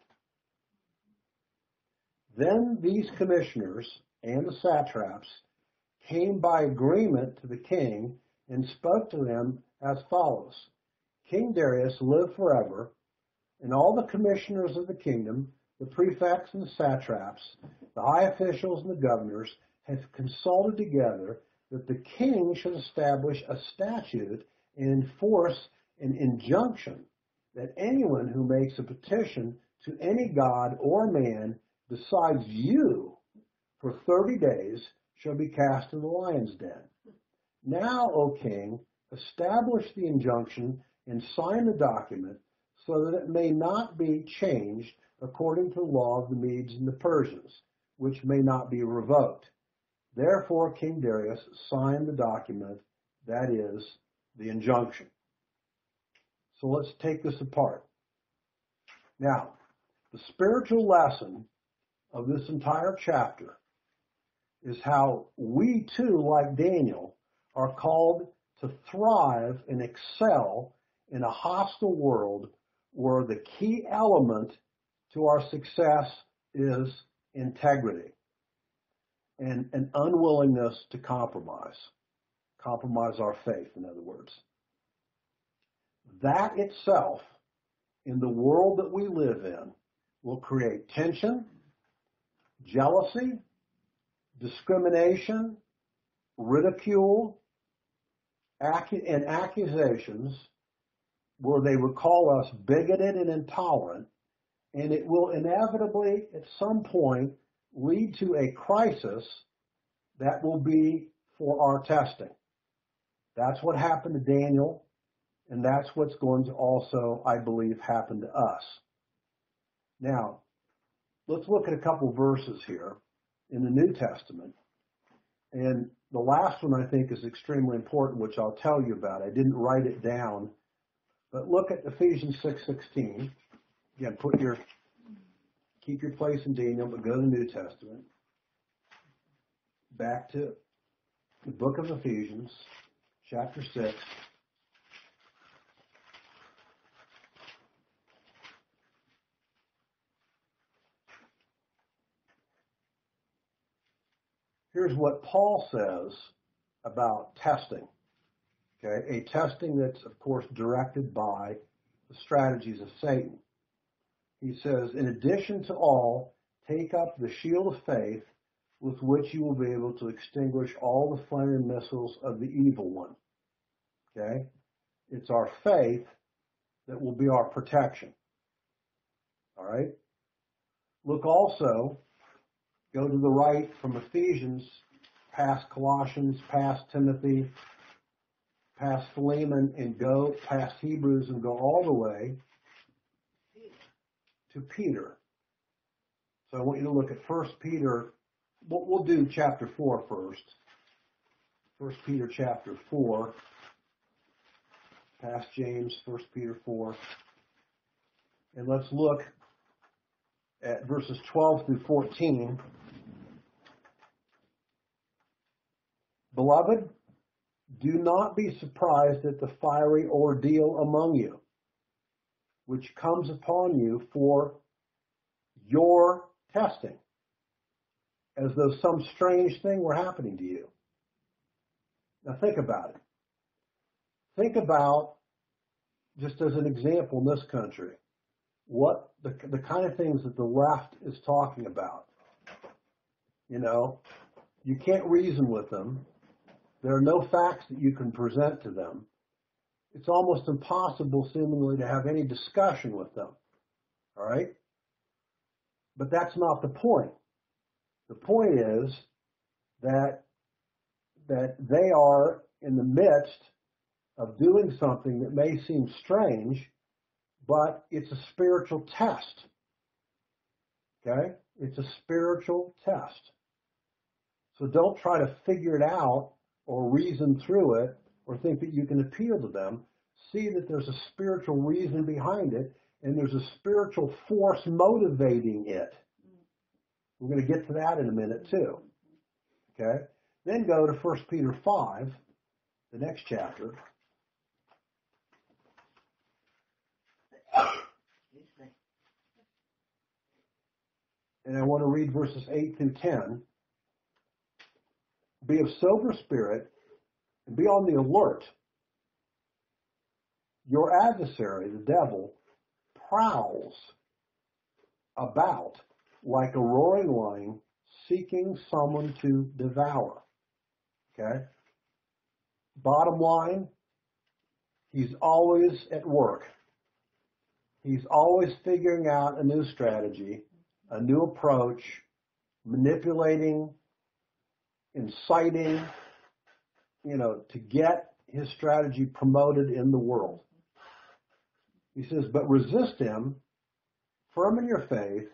Then these commissioners and the satraps came by agreement to the king and spoke to them as follows. King Darius live forever, and all the commissioners of the kingdom, the prefects and the satraps, the high officials and the governors have consulted together that the king should establish a statute and enforce an injunction that anyone who makes a petition to any god or man besides you for 30 days shall be cast in the lion's den. Now, O king, establish the injunction and sign the document so that it may not be changed according to the law of the Medes and the Persians, which may not be revoked. Therefore, King Darius signed the document, that is, the injunction. So let's take this apart. Now, the spiritual lesson of this entire chapter is how we too, like Daniel, are called to thrive and excel in a hostile world where the key element to our success is integrity and an unwillingness to compromise. Compromise our faith, in other words. That itself, in the world that we live in, will create tension, jealousy, discrimination, ridicule, and accusations where they would call us bigoted and intolerant, and it will inevitably, at some point, lead to a crisis that will be for our testing. That's what happened to Daniel, and that's what's going to also, I believe, happen to us. Now, let's look at a couple verses here in the New Testament. And the last one I think is extremely important, which I'll tell you about. I didn't write it down, but look at Ephesians 6:16. Again, put your keep your place in Daniel, but go to the New Testament. Back to the book of Ephesians, chapter 6. Here's what Paul says about testing. Okay, a testing that's of course directed by the strategies of Satan. He says, in addition to all, take up the shield of faith with which you will be able to extinguish all the flaming missiles of the evil one. Okay? It's our faith that will be our protection. All right? Look also, go to the right from Ephesians, past Colossians, past Timothy, past Philemon and go past Hebrews and go all the way to Peter. So I want you to look at First Peter. We'll, we'll do chapter four first. First Peter chapter four, past James, First Peter four, and let's look at verses 12 through 14. Beloved, do not be surprised at the fiery ordeal among you, which comes upon you for your testing, as though some strange thing were happening to you. Now think about it. Think about, just as an example in this country, what the, the kind of things that the left is talking about. You know, you can't reason with them. There are no facts that you can present to them. It's almost impossible, seemingly, to have any discussion with them. All right? But that's not the point. The point is that that they are in the midst of doing something that may seem strange, but it's a spiritual test. Okay? It's a spiritual test. So don't try to figure it out or reason through it or think that you can appeal to them. See that there's a spiritual reason behind it and there's a spiritual force motivating it. We're going to get to that in a minute too. Okay? Then go to 1 Peter 5, the next chapter. And I want to read verses 8 through 10. Be of sober spirit and be on the alert. Your adversary, the devil, prowls about like a roaring lion seeking someone to devour. Okay? Bottom line, he's always at work. He's always figuring out a new strategy, a new approach, manipulating, inciting, you know, to get his strategy promoted in the world. He says, but resist him, firm in your faith,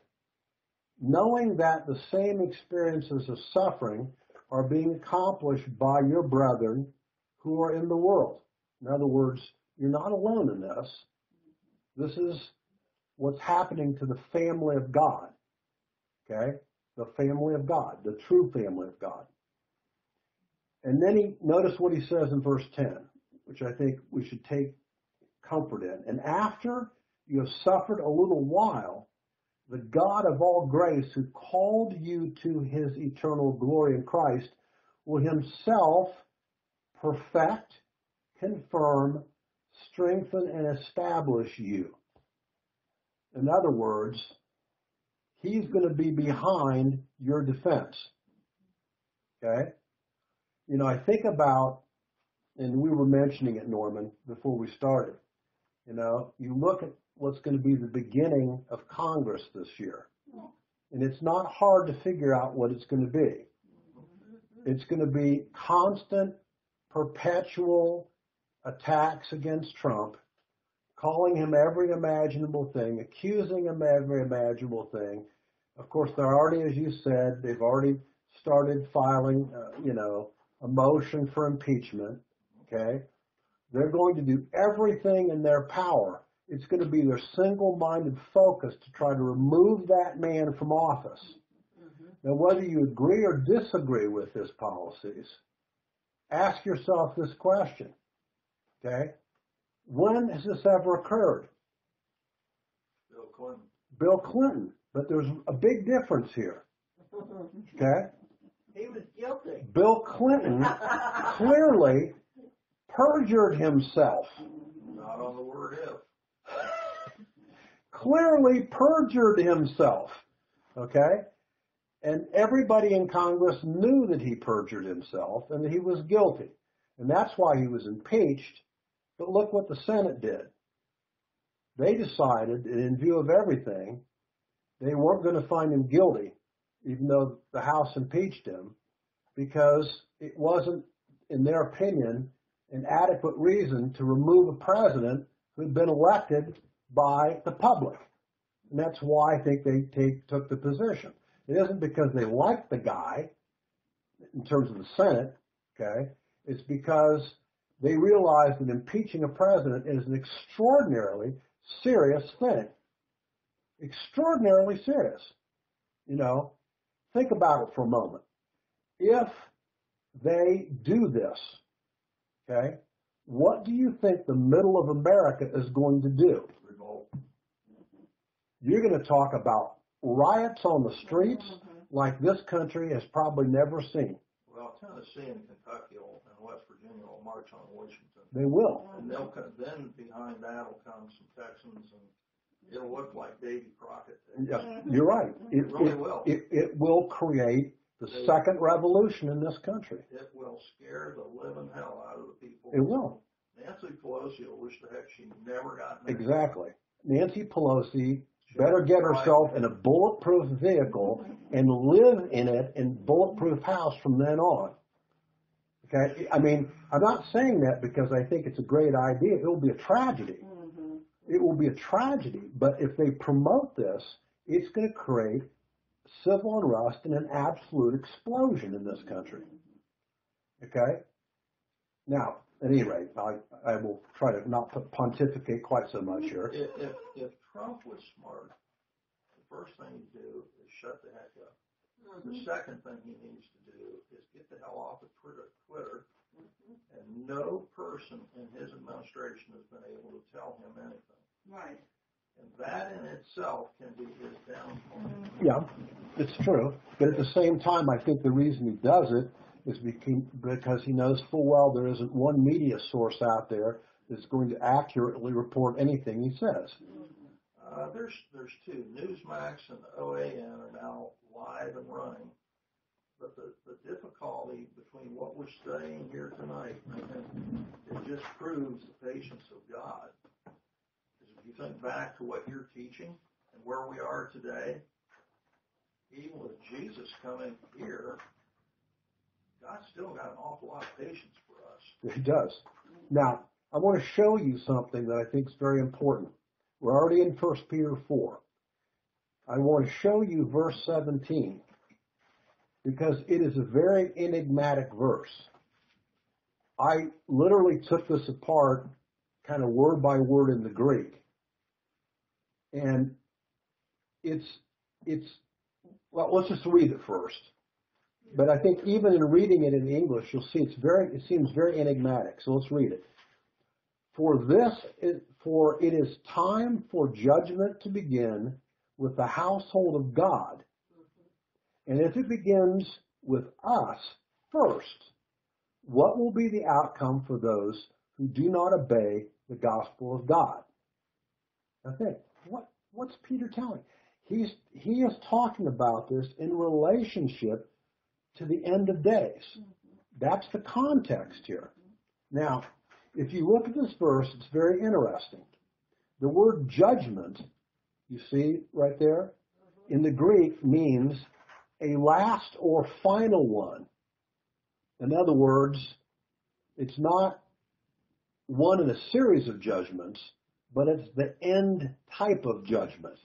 knowing that the same experiences of suffering are being accomplished by your brethren who are in the world. In other words, you're not alone in this. This is what's happening to the family of God. Okay? The family of God, the true family of God. And then he, notice what he says in verse 10, which I think we should take comfort in. And after you have suffered a little while, the God of all grace who called you to his eternal glory in Christ will himself perfect, confirm, strengthen, and establish you. In other words, he's going to be behind your defense. Okay? You know, I think about, and we were mentioning it, Norman, before we started. You know, you look at what's going to be the beginning of Congress this year. And it's not hard to figure out what it's going to be. It's going to be constant, perpetual attacks against Trump, calling him every imaginable thing, accusing him of every imaginable thing. Of course, they're already, as you said, they've already started filing, uh, you know, a motion for impeachment. Okay. They're going to do everything in their power it's going to be their single-minded focus to try to remove that man from office. Mm-hmm. Now, whether you agree or disagree with his policies, ask yourself this question. Okay? When has this ever occurred? Bill Clinton. Bill Clinton. But there's a big difference here. Okay? He was guilty. Bill Clinton clearly perjured himself. Not on the word if clearly perjured himself. Okay? And everybody in Congress knew that he perjured himself and that he was guilty. And that's why he was impeached. But look what the Senate did. They decided, in view of everything, they weren't going to find him guilty, even though the House impeached him, because it wasn't, in their opinion, an adequate reason to remove a president who'd been elected by the public. And that's why I think they take, took the position. It isn't because they like the guy in terms of the Senate, okay? It's because they realized that impeaching a president is an extraordinarily serious thing. Extraordinarily serious. You know, think about it for a moment. If they do this, okay, what do you think the middle of America is going to do? Revolt. You're going to talk about riots on the streets like this country has probably never seen. Well, Tennessee and Kentucky will, and West Virginia will march on Washington. They will. And they'll, then behind that will come some Texans and it'll look like Davy Crockett. Yeah, you're right. It, It really it- will. It, it will create the second revolution in this country. It will scare the living hell out of the people. It will. Nancy Pelosi will wish the heck she never got married. Exactly. Nancy Pelosi better get herself in a bulletproof vehicle and live in it in bulletproof house from then on. Okay? I mean, I'm not saying that because I think it's a great idea. It will be a tragedy. Mhm. It will be a tragedy. But if they promote this, it's going to create civil unrest and an absolute explosion in this country. Okay? Now, at any rate, I, I will try to not pontificate quite so much here. If, if, if Trump was smart, the first thing he'd do is shut the heck up. The mm-hmm. second thing he needs to do is get the hell off of Twitter, Twitter, and no person in his administration has been able to tell him anything. Right. And that in itself can be his downfall. Yeah, it's true. But at the same time, I think the reason he does it is beca- because he knows full well there isn't one media source out there that's going to accurately report anything he says. Uh, there's there's two. Newsmax and OAN are now live and running. But the, the difficulty between what we're saying here tonight it just proves the patience of God. Because if you think back to what you're teaching and where we are today, even with Jesus coming here, God's still got an awful lot of patience for us. He does. Now, I want to show you something that I think is very important. We're already in 1 Peter 4. I want to show you verse 17 because it is a very enigmatic verse. I literally took this apart kind of word by word in the Greek. And it's, it's, well, let's just read it first. But I think even in reading it in English, you'll see it's very, it seems very enigmatic. So let's read it. For this, is, for it is time for judgment to begin with the household of God. And if it begins with us first, what will be the outcome for those who do not obey the gospel of God? Now think, what, what's Peter telling? He's, he is talking about this in relationship to the end of days. Mm-hmm. That's the context here. Now, if you look at this verse, it's very interesting. The word judgment, you see right there, mm-hmm. in the Greek means a last or final one. In other words, it's not one in a series of judgments, but it's the end type of judgment.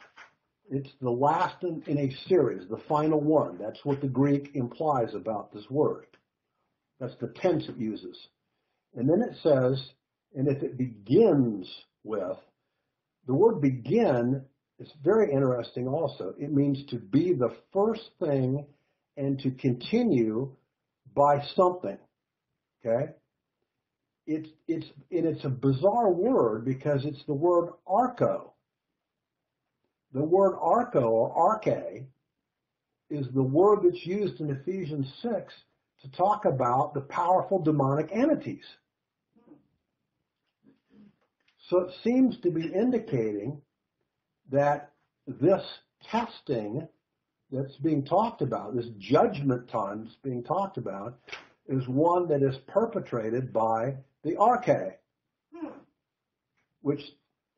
It's the last in, in a series, the final one. That's what the Greek implies about this word. That's the tense it uses. And then it says, and if it begins with, the word begin is very interesting also. It means to be the first thing and to continue by something. Okay? It's, it's, and it's a bizarre word because it's the word arco. The word arco or arche is the word that's used in Ephesians 6 to talk about the powerful demonic entities. So it seems to be indicating that this testing that's being talked about, this judgment time that's being talked about, is one that is perpetrated by the arche. Which,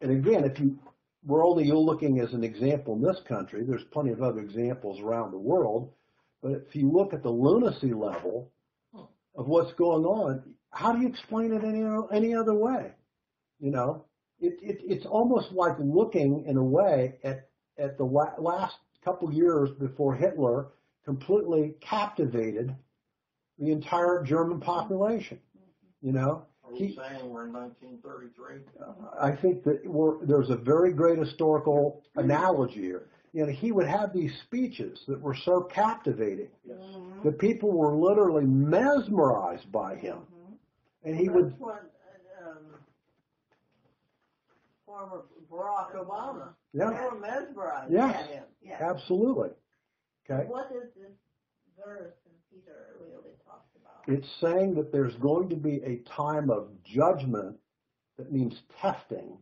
and again, if you we're only looking as an example in this country. There's plenty of other examples around the world. But if you look at the lunacy level of what's going on, how do you explain it any, any other way? You know, it, it, it's almost like looking in a way at, at the la- last couple years before Hitler completely captivated the entire German population. You know, Are we He- saying we're in nineteen thirty-three? I think that we're, there's a very great historical analogy here. You know, he would have these speeches that were so captivating. Mhm. The people were literally mesmerized by him. Mhm. And he would, what, uh, um, former Barack Obama, Yeah. they were mesmerized Yes. by him. Yeah. absolutely. Okay. What is this verse in Peter really talks about? It's saying that there's going to be a time of judgment that means testing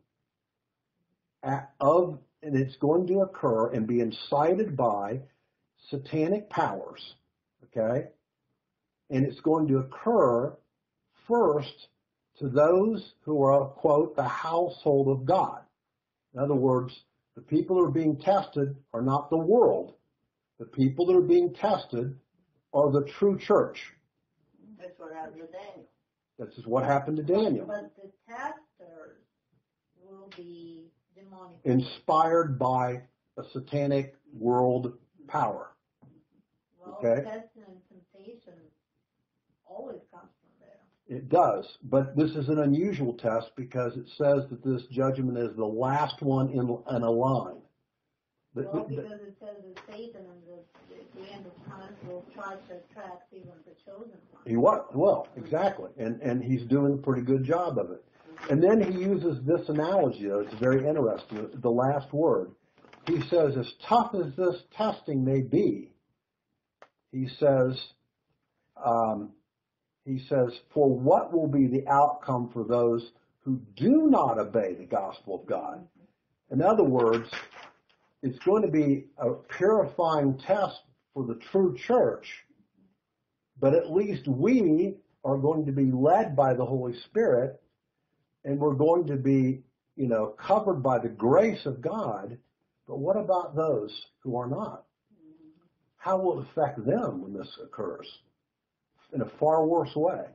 at, of, and it's going to occur and be incited by satanic powers. Okay. And it's going to occur first to those who are, quote, the household of God. In other words, the people who are being tested are not the world. The people that are being tested are the true church. That's what happened to Daniel. This is what happened to Daniel. But the testers will be demonic. Inspired by a satanic world power. Well, okay. testing and temptation always there. It does, but this is an unusual test because it says that this judgment is the last one in, in a line. Well, because it says that Satan in the, end of times will try to attract even the chosen ones. He was, well, exactly, and, and he's doing a pretty good job of it. And then he uses this analogy, though, it's very interesting, the last word. He says, as tough as this testing may be, he says, um, he says, for what will be the outcome for those who do not obey the gospel of God? In other words, it's going to be a purifying test for the true church but at least we are going to be led by the Holy Spirit and we're going to be, you know, covered by the grace of God. But what about those who are not? How will it affect them when this occurs? In a far worse way.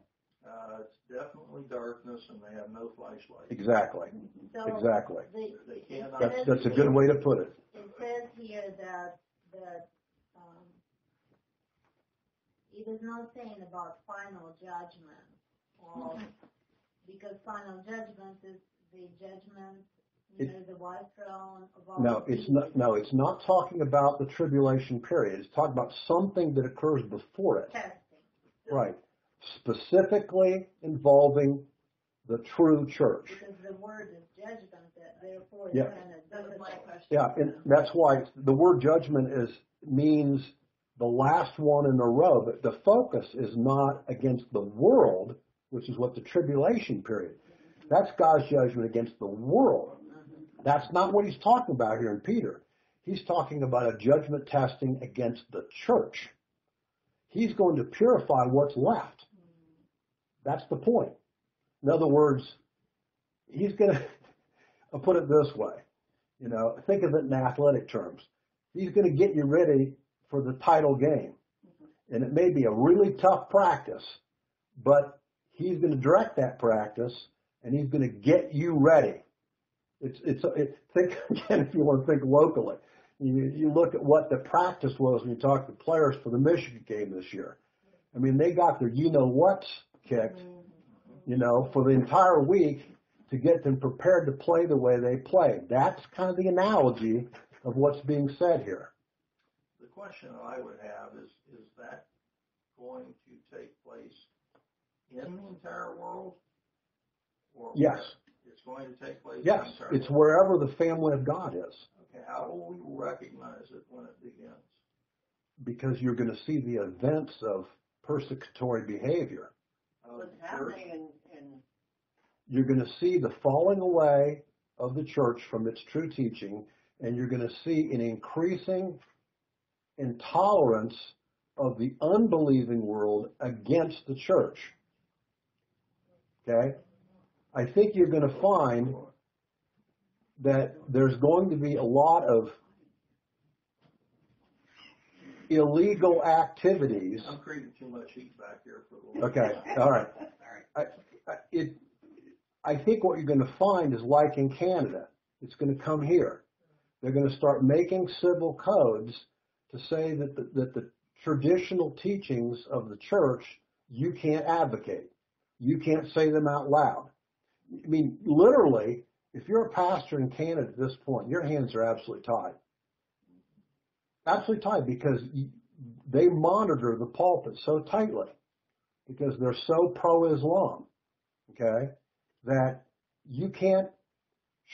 Uh, it's definitely darkness and they have no flashlight. Exactly. So Exactly. the- They cannot- That's, that's a good way to put it. It says here that, that, um, it is not saying about final judgment, or, because final judgment is the judgment It- near the white throne of all. No, it's not, no, it's not talking about the tribulation period. It's talking about something that occurs before it. Testing. Right. Specifically involving the true church. Because the word is judgment, that therefore Yeah. kind of. That was my question. Yeah, and that's why the word judgment is means the last one in a row, but the focus is not against the world, which is what the tribulation period. That's God's judgment against the world. That's not what he's talking about here in Peter. He's talking about a judgment testing against the church. He's going to purify what's left. That's the point. In other words, he's going to, I'll put it this way. You know, think of it in athletic terms. He's going to get you ready for the title game. And it may be a really tough practice, but he's going to direct that practice and he's going to get you ready. It's, it's, it, think again if you want to think locally. You, you look at what the practice was when you talk to players for the Michigan game this year. I mean, they got their you know what's kicked, mm-hmm. you know, for the entire week to get them prepared to play the way they play. That's kind of the analogy of what's being said here. The question I would have is, is that going to take place in the entire world? Or Yes. It's going to take place in Yes, the entire it's world? wherever the family of God is, Okay, how will we recognize it when it begins? because you're going to see the events of persecutory behavior. What's happening in, in, You're going to see the falling away of the church from its true teaching, and you're going to see an increasing intolerance of the unbelieving world against the church. Okay? I think you're going to find that there's going to be a lot of illegal activities. I'm creating too much heat back here for the. Okay, all right. I- It, I think what you're gonna find is like in Canada, it's gonna come here. They're gonna start making civil codes to say that the, that the traditional teachings of the church, you can't advocate. You can't say them out loud. I mean, literally, if you're a pastor in Canada at this point, your hands are absolutely tied. Absolutely tied because they monitor the pulpit so tightly because they're so pro-Islam, okay, that you can't,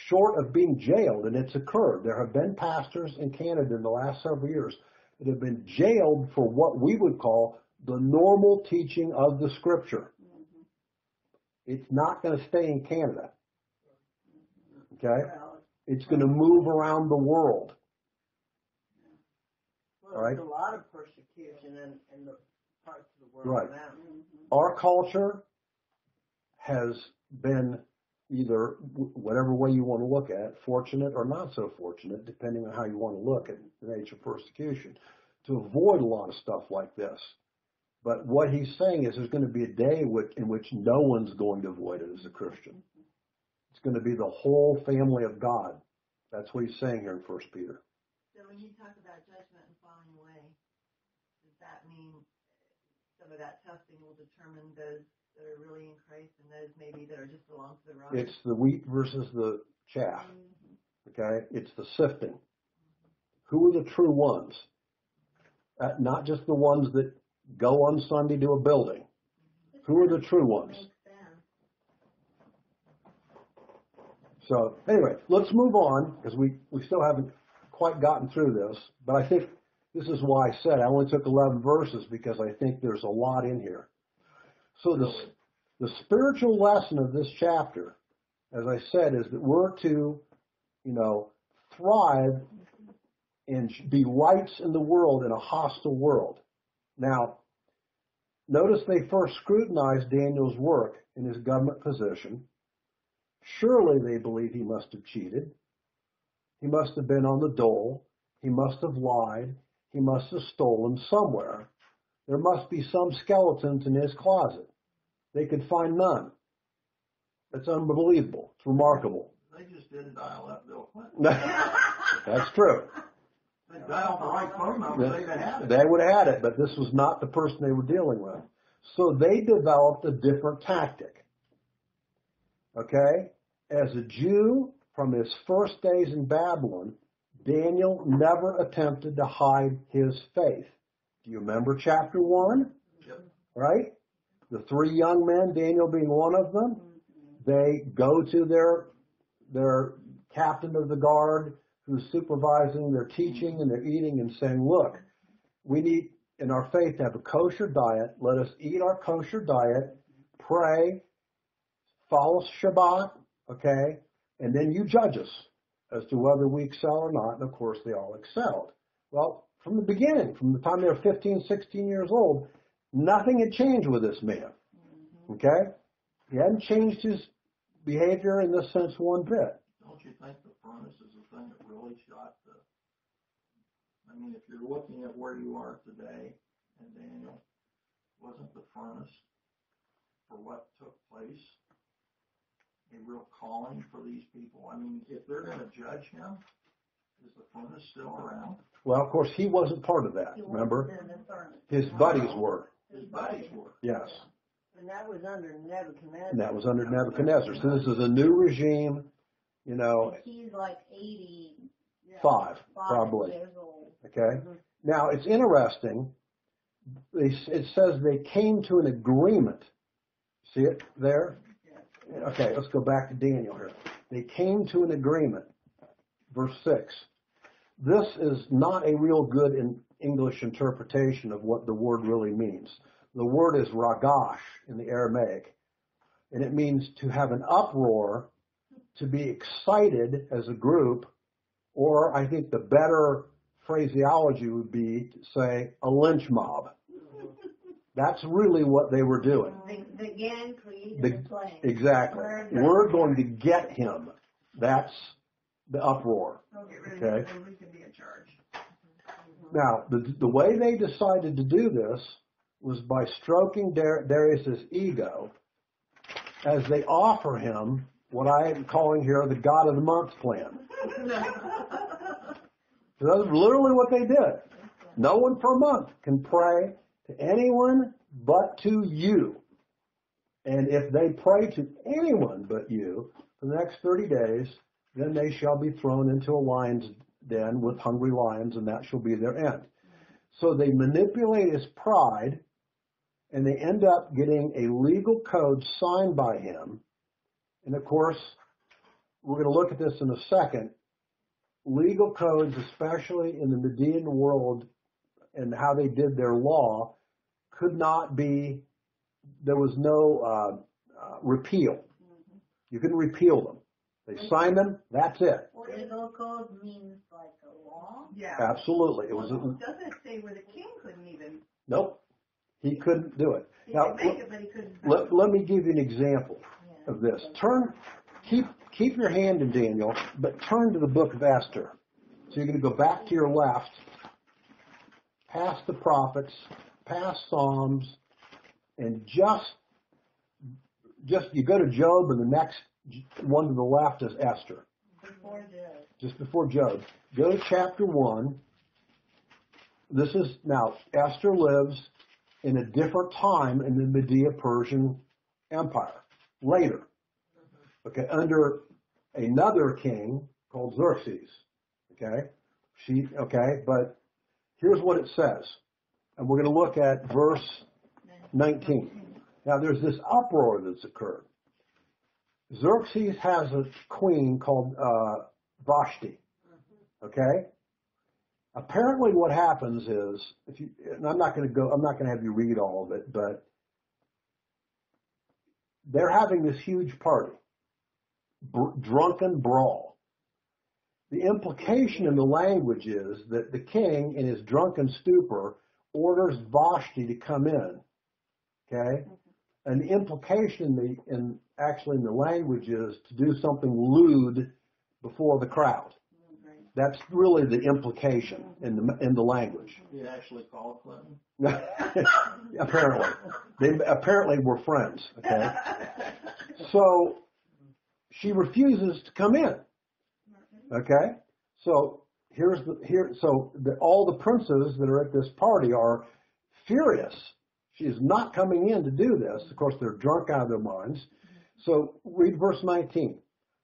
short of being jailed, and it's occurred. There have been pastors in Canada in the last several years that have been jailed for what we would call the normal teaching of the scripture. Mm-hmm. It's not going to stay in Canada, okay? It's going to move around the world. well, right. there's a lot of persecution in, in the parts of the world Right. now. Mm-hmm. Our culture has been either whatever way you want to look at it, fortunate or not so fortunate, depending on how you want to look at the nature of persecution, to avoid a lot of stuff like this. But what he's saying is there's going to be a day in which no one's going to avoid it as a Christian. It's going to be the whole family of God. That's what he's saying here in First Peter. So when you talk about judgment and falling away, does that mean some of that testing will determine those that are really in Christ and those maybe that are just along for the ride? It's the wheat versus the chaff. Okay? It's the sifting. Who are the true ones? Uh, not just the ones that go on Sunday to a building. Who are the true ones? Makes sense. So anyway, let's move on because we, we still haven't quite gotten through this, but I think this is why I said I only took 11 verses because I think there's a lot in here. So the, the spiritual lesson of this chapter, as I said, is that we're to, you know, thrive and be lights in the world in a hostile world. Now, notice they first scrutinized Daniel's work in his government position. Surely they believe he must have cheated. He must have been on the dole. He must have lied. He must have stolen somewhere. There must be some skeletons in his closet. They could find none. That's unbelievable. It's remarkable. They just didn't dial up Bill Clinton. That's true. They dialed the right phone number, they'd have had it. They would have had it, but this was not the person they were dealing with. So they developed a different tactic. Okay? As a Jew, from his first days in Babylon, Daniel never attempted to hide his faith. Do you remember chapter one? Yep. Right? The three young men, Daniel being one of them, mm-hmm. they go to their, their captain of the guard who's supervising their teaching and their eating and saying, look, we need in our faith to have a kosher diet. Let us eat our kosher diet, pray, follow Shabbat, okay, and then you judge us as to whether we excel or not. And of course, they all excelled. Well, from the beginning, from the time they were 15, 16 years old, nothing had changed with this man. Mm-hmm. Okay? He hadn't changed his behavior in this sense one bit. Don't you think the furnace is the thing that really shot the, I mean, if you're looking at where you are today, and Daniel, wasn't the furnace for what took place a real calling for these people? I mean, if they're gonna judge him, is the furnace still around? Well, of course, he wasn't part of that, He remember? was in the furnace. His buddies were, His buddies were. yes. And that was under Nebuchadnezzar. And that was under Nebuchadnezzar. So this is a new regime, you know, He's like eighty-five five, probably. years old. Okay? Now, it's interesting. They, it says they came to an agreement. See it there? Okay, let's go back to Daniel here. They came to an agreement. Verse 6. This is not a real good in English interpretation of what the word really means. The word is ragash in the Aramaic, and it means to have an uproar, to be excited as a group, or I think the better phraseology would be to say a lynch mob. That's really what they were doing. The, the The- the plan. Exactly. We're going to get him. That's the uproar. Okay. of it, and we can be in charge. Mm-hmm. Now, the, the way they decided to do this was by stroking Dar- Darius's ego as they offer him what I am calling here the God of the Month plan. So that's literally what they did. No one for a month can pray to anyone but to you. And if they pray to anyone but you for the next 30 days, then they shall be thrown into a lion's den with hungry lions, and that shall be their end. So they manipulate his pride, and they end up getting a legal code signed by him. And of course, we're going to look at this in a second. Legal codes, especially in the Median world and how they did their law, could not be, there was no uh, uh, repeal. You couldn't repeal them. They signed them, that's it. Legal code means like a law? Yeah. Absolutely. It Well, was, a, doesn't it say where the king couldn't even, nope. He couldn't do it. he Now, could make it, but he couldn't. Let, let me give you an example Yeah. of this. Turn, keep, keep your hand in Daniel, but turn to the book of Esther. So you're going to go back to your left, past the prophets, past Psalms, and just, just, you go to Job and the next one to the left is Esther. Before Job. Just before Job. Go to chapter one. This is, now, Esther lives in a different time in the Media-Persian Empire, later. Mm-hmm. Okay, under another king called Xerxes. Okay, she, okay, but here's what it says. And we're going to look at verse 19. Now there's this uproar that's occurred. Xerxes has a queen called uh, Vashti. Okay? Apparently what happens is, if you, and I'm not going to go, I'm not going to have you read all of it, but they're having this huge party, br- drunken brawl. The implication in the language is that the king, in his drunken stupor, orders Vashti to come in. Okay? Mm-hmm. And the implication in the, in, actually in the language is to do something lewd before the crowd. That's really the implication mm-hmm. in the, in the language. He actually called Clinton. apparently. They apparently were friends, okay? So she refuses to come in. Okay? So here's the here so the, all the princes that are at this party are furious. She is not coming in to do this. Of course, they're drunk out of their minds. Mm-hmm. So read verse 19.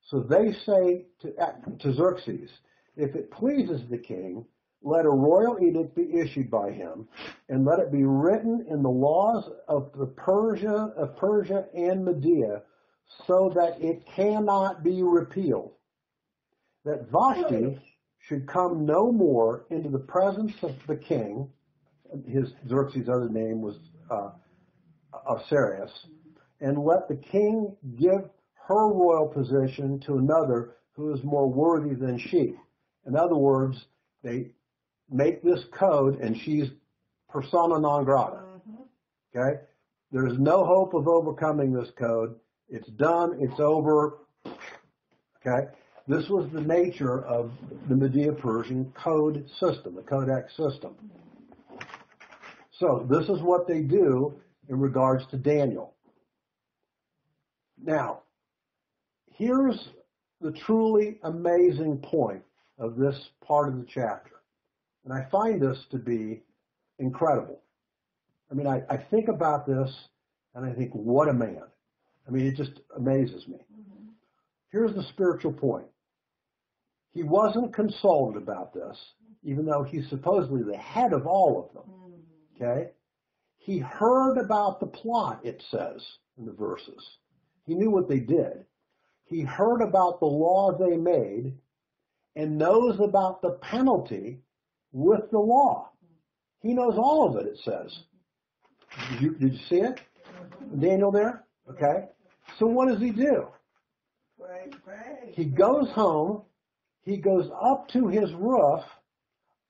So they say to, to Xerxes, if it pleases the king, let a royal edict be issued by him, and let it be written in the laws of the Persia of Persia and Media, so that it cannot be repealed. That Vashti should come no more into the presence of the king. His Xerxes' other name was uh, Ahasuerus, and let the king give her royal position to another who is more worthy than she. In other words, they make this code and she's persona non grata. Okay? There's no hope of overcoming this code. It's done. It's over. Okay? This was the nature of the Media-Persian code system, the codex system. So this is what they do in regards to Daniel. Now, here's the truly amazing point of this part of the chapter. And I find this to be incredible. I mean, I, I think about this and I think, what a man. I mean, it just amazes me. Mm-hmm. Here's the spiritual point. He wasn't consulted about this, even though he's supposedly the head of all of them. Mm-hmm. Okay? He heard about the plot, it says in the verses. He knew what they did. He heard about the law they made and knows about the penalty with the law. He knows all of it, it says. Did you, did you see it? Mm-hmm. Daniel there? Okay. So what does he do? He goes home, he goes up to his roof,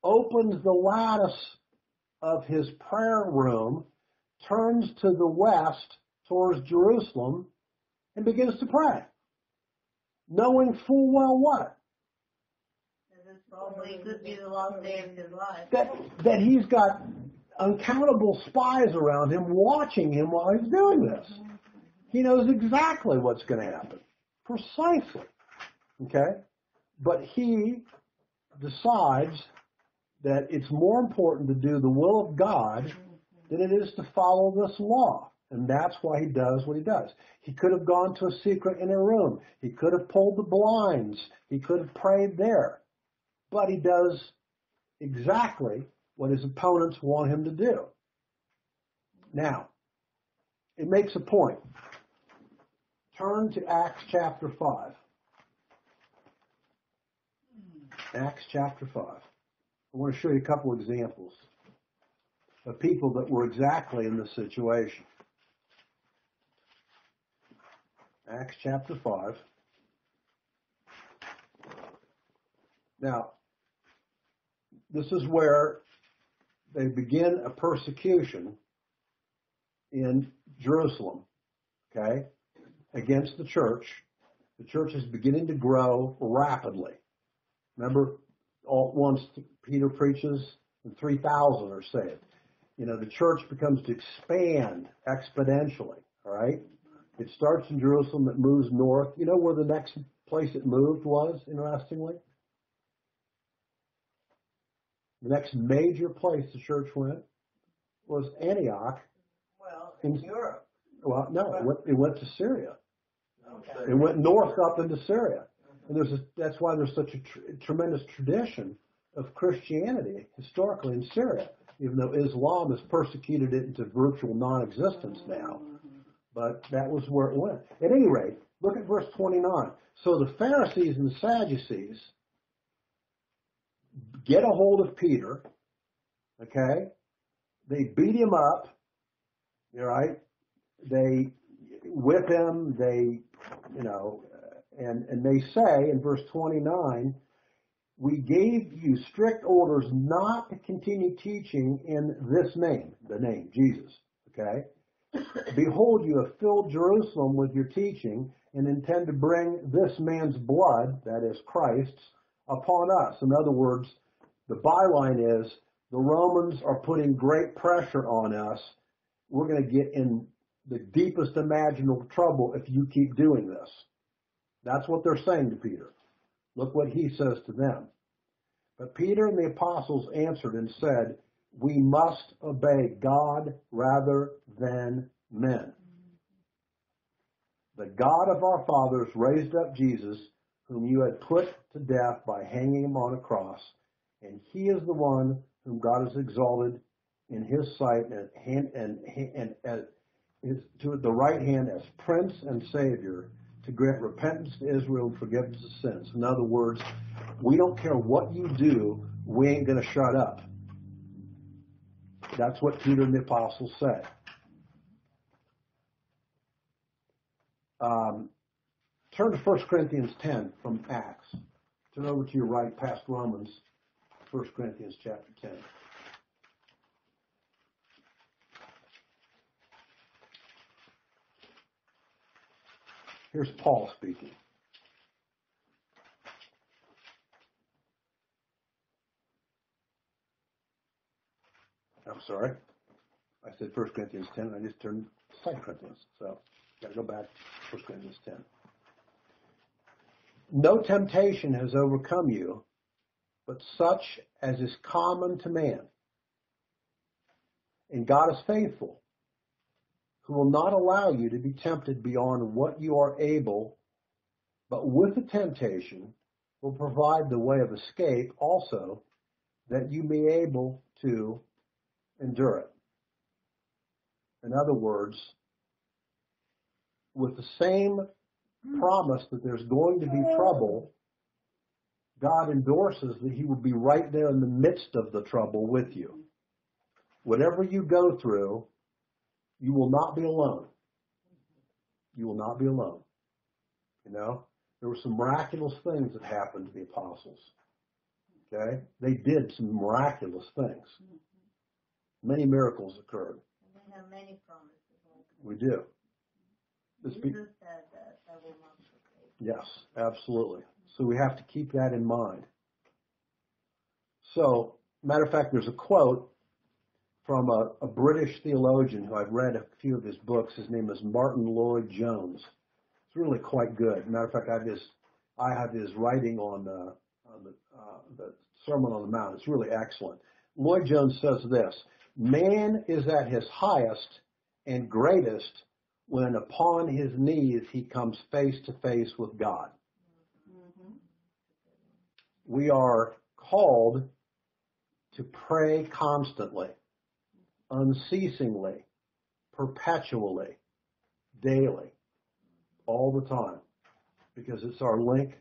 opens the lattice of his prayer room, turns to the west towards Jerusalem, and begins to pray. Knowing full well what? That Probably could be the last day of his life. That, that he's got uncountable spies around him watching him while he's doing this. He knows exactly what's going to happen. Precisely. Okay? But he decides that it's more important to do the will of God than it is to follow this law. And that's why he does what he does. He could have gone to a secret inner room. He could have pulled the blinds. He could have prayed there. But he does exactly what his opponents want him to do. Now, it makes a point. Turn to Acts chapter 5. Acts chapter 5. I want to show you a couple examples of people that were exactly in this situation. Acts chapter 5. Now, this is where they begin a persecution in Jerusalem, okay, against the church. The church is beginning to grow rapidly. Remember, all at once Peter preaches and 3,000 are saved. You know, the church becomes to expand exponentially, all right? It starts in Jerusalem, it moves north. You know where the next place it moved was, interestingly? The next major place the church went was Antioch. Well, in In- Europe. Well, no, it went, it went to Syria. Okay. It went north up into Syria. And there's a, that's why there's such a tr- tremendous tradition of Christianity historically in Syria, even though Islam has persecuted it into virtual non-existence now. But that was where it went. At any rate, look at verse 29. So the Pharisees and the Sadducees get a hold of Peter, okay? They beat him up, all right? They whip him, they, you know, and, and they say in verse 29, we gave you strict orders not to continue teaching in this name, the name, Jesus, okay? Behold, you have filled Jerusalem with your teaching and intend to bring this man's blood, that is Christ's, upon us. In other words, the byline is the Romans are putting great pressure on us. We're going to get in the deepest imaginable trouble if you keep doing this. That's what they're saying to Peter. Look what he says to them. But Peter and the apostles answered and said, we must obey God rather than men. The God of our fathers raised up Jesus, whom you had put to death by hanging him on a cross, and he is the one whom God has exalted in his sight and, hand, and, and, and is to the right hand as Prince and Savior to grant repentance to Israel and forgiveness of sins. In other words, we don't care what you do, we ain't going to shut up. That's what Peter and the apostles said. Um, turn to 1 Corinthians 10 from Acts. Turn over to your right past Romans, 1 Corinthians chapter 10. Here's Paul speaking. I'm sorry. I said 1 Corinthians 10, and I just turned 2 Corinthians. So, got to go back to 1 Corinthians 10. No temptation has overcome you, but such as is common to man. And God is faithful, who will not allow you to be tempted beyond what you are able, but with the temptation will provide the way of escape also, that you be able to endure it. In other words, with the same promise that there's going to be trouble, God endorses that He will be right there in the midst of the trouble with you. Whatever you go through, you will not be alone. You will not be alone. You know, there were some miraculous things that happened to the apostles. Okay? They did some miraculous things. Many miracles occurred. We have many promises. We do. This be- said that I will not yes, absolutely. So we have to keep that in mind. So, matter of fact, there's a quote from a, a British theologian who I've read a few of his books. His name is Martyn Lloyd Jones. It's really quite good. Matter of fact, I have his, I have his writing on, uh, on the, uh, the Sermon on the Mount. It's really excellent. Lloyd Jones says this, man is at his highest and greatest when upon his knees he comes face to face with God. Mm-hmm. We are called to pray constantly, unceasingly, perpetually, daily, all the time, because it's our link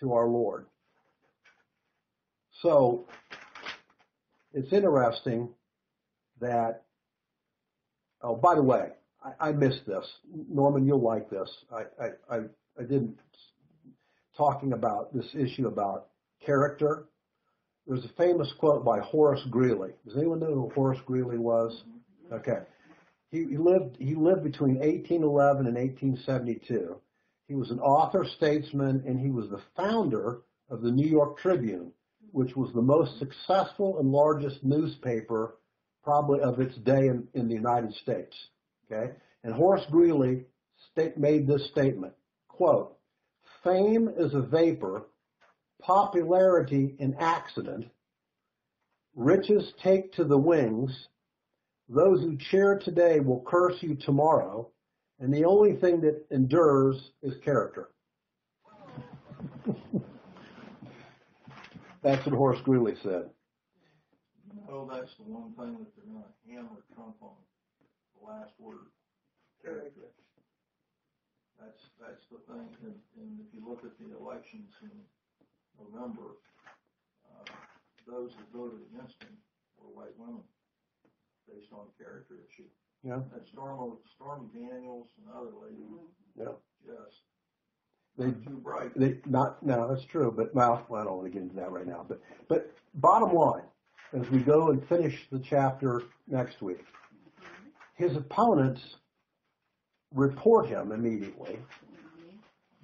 to our Lord. So, it's interesting that, oh, by the way, I, I missed this. Norman, you'll like this. I, I, I, I didn't, talking about this issue about character. There's a famous quote by Horace Greeley. Does anyone know who Horace Greeley was? Okay. He, he lived, he lived between 1811 and 1872. He was an author, statesman, and he was the founder of the New York Tribune, which was the most successful and largest newspaper probably of its day in, in the United States. Okay? And Horace Greeley state, made this statement, quote, fame is a vapor, popularity in accident, riches take to the wings, those who cheer today will curse you tomorrow, and the only thing that endures is character. That's what Horace Greeley said. Oh, that's the one thing that they're gonna hammer Trump on, the last word, character. That's, that's the thing, and, and if you look at the elections in November, uh, those that voted against him were white women, based on character issue. Yeah. And Storm, Stormy Daniels and other ladies, Yeah. just, They, too bright. they, not, no, that's true, but, well, I don't want to get into that right now, but, but bottom line, as we go and finish the chapter next week, his opponents report him immediately.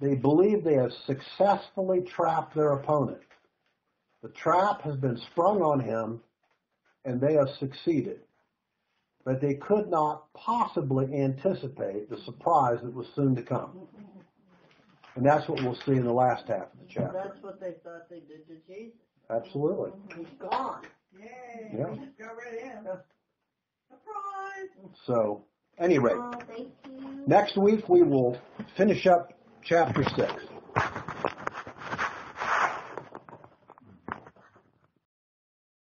They believe they have successfully trapped their opponent. The trap has been sprung on him and they have succeeded. But they could not possibly anticipate the surprise that was soon to come. And that's what we'll see in the last half of the chapter. That's what they thought they did to Jesus. Absolutely. He's gone. Yay! Yeah. Got rid of him. Surprise! So, any rate, Oh, thank you. next week we will finish up chapter 6.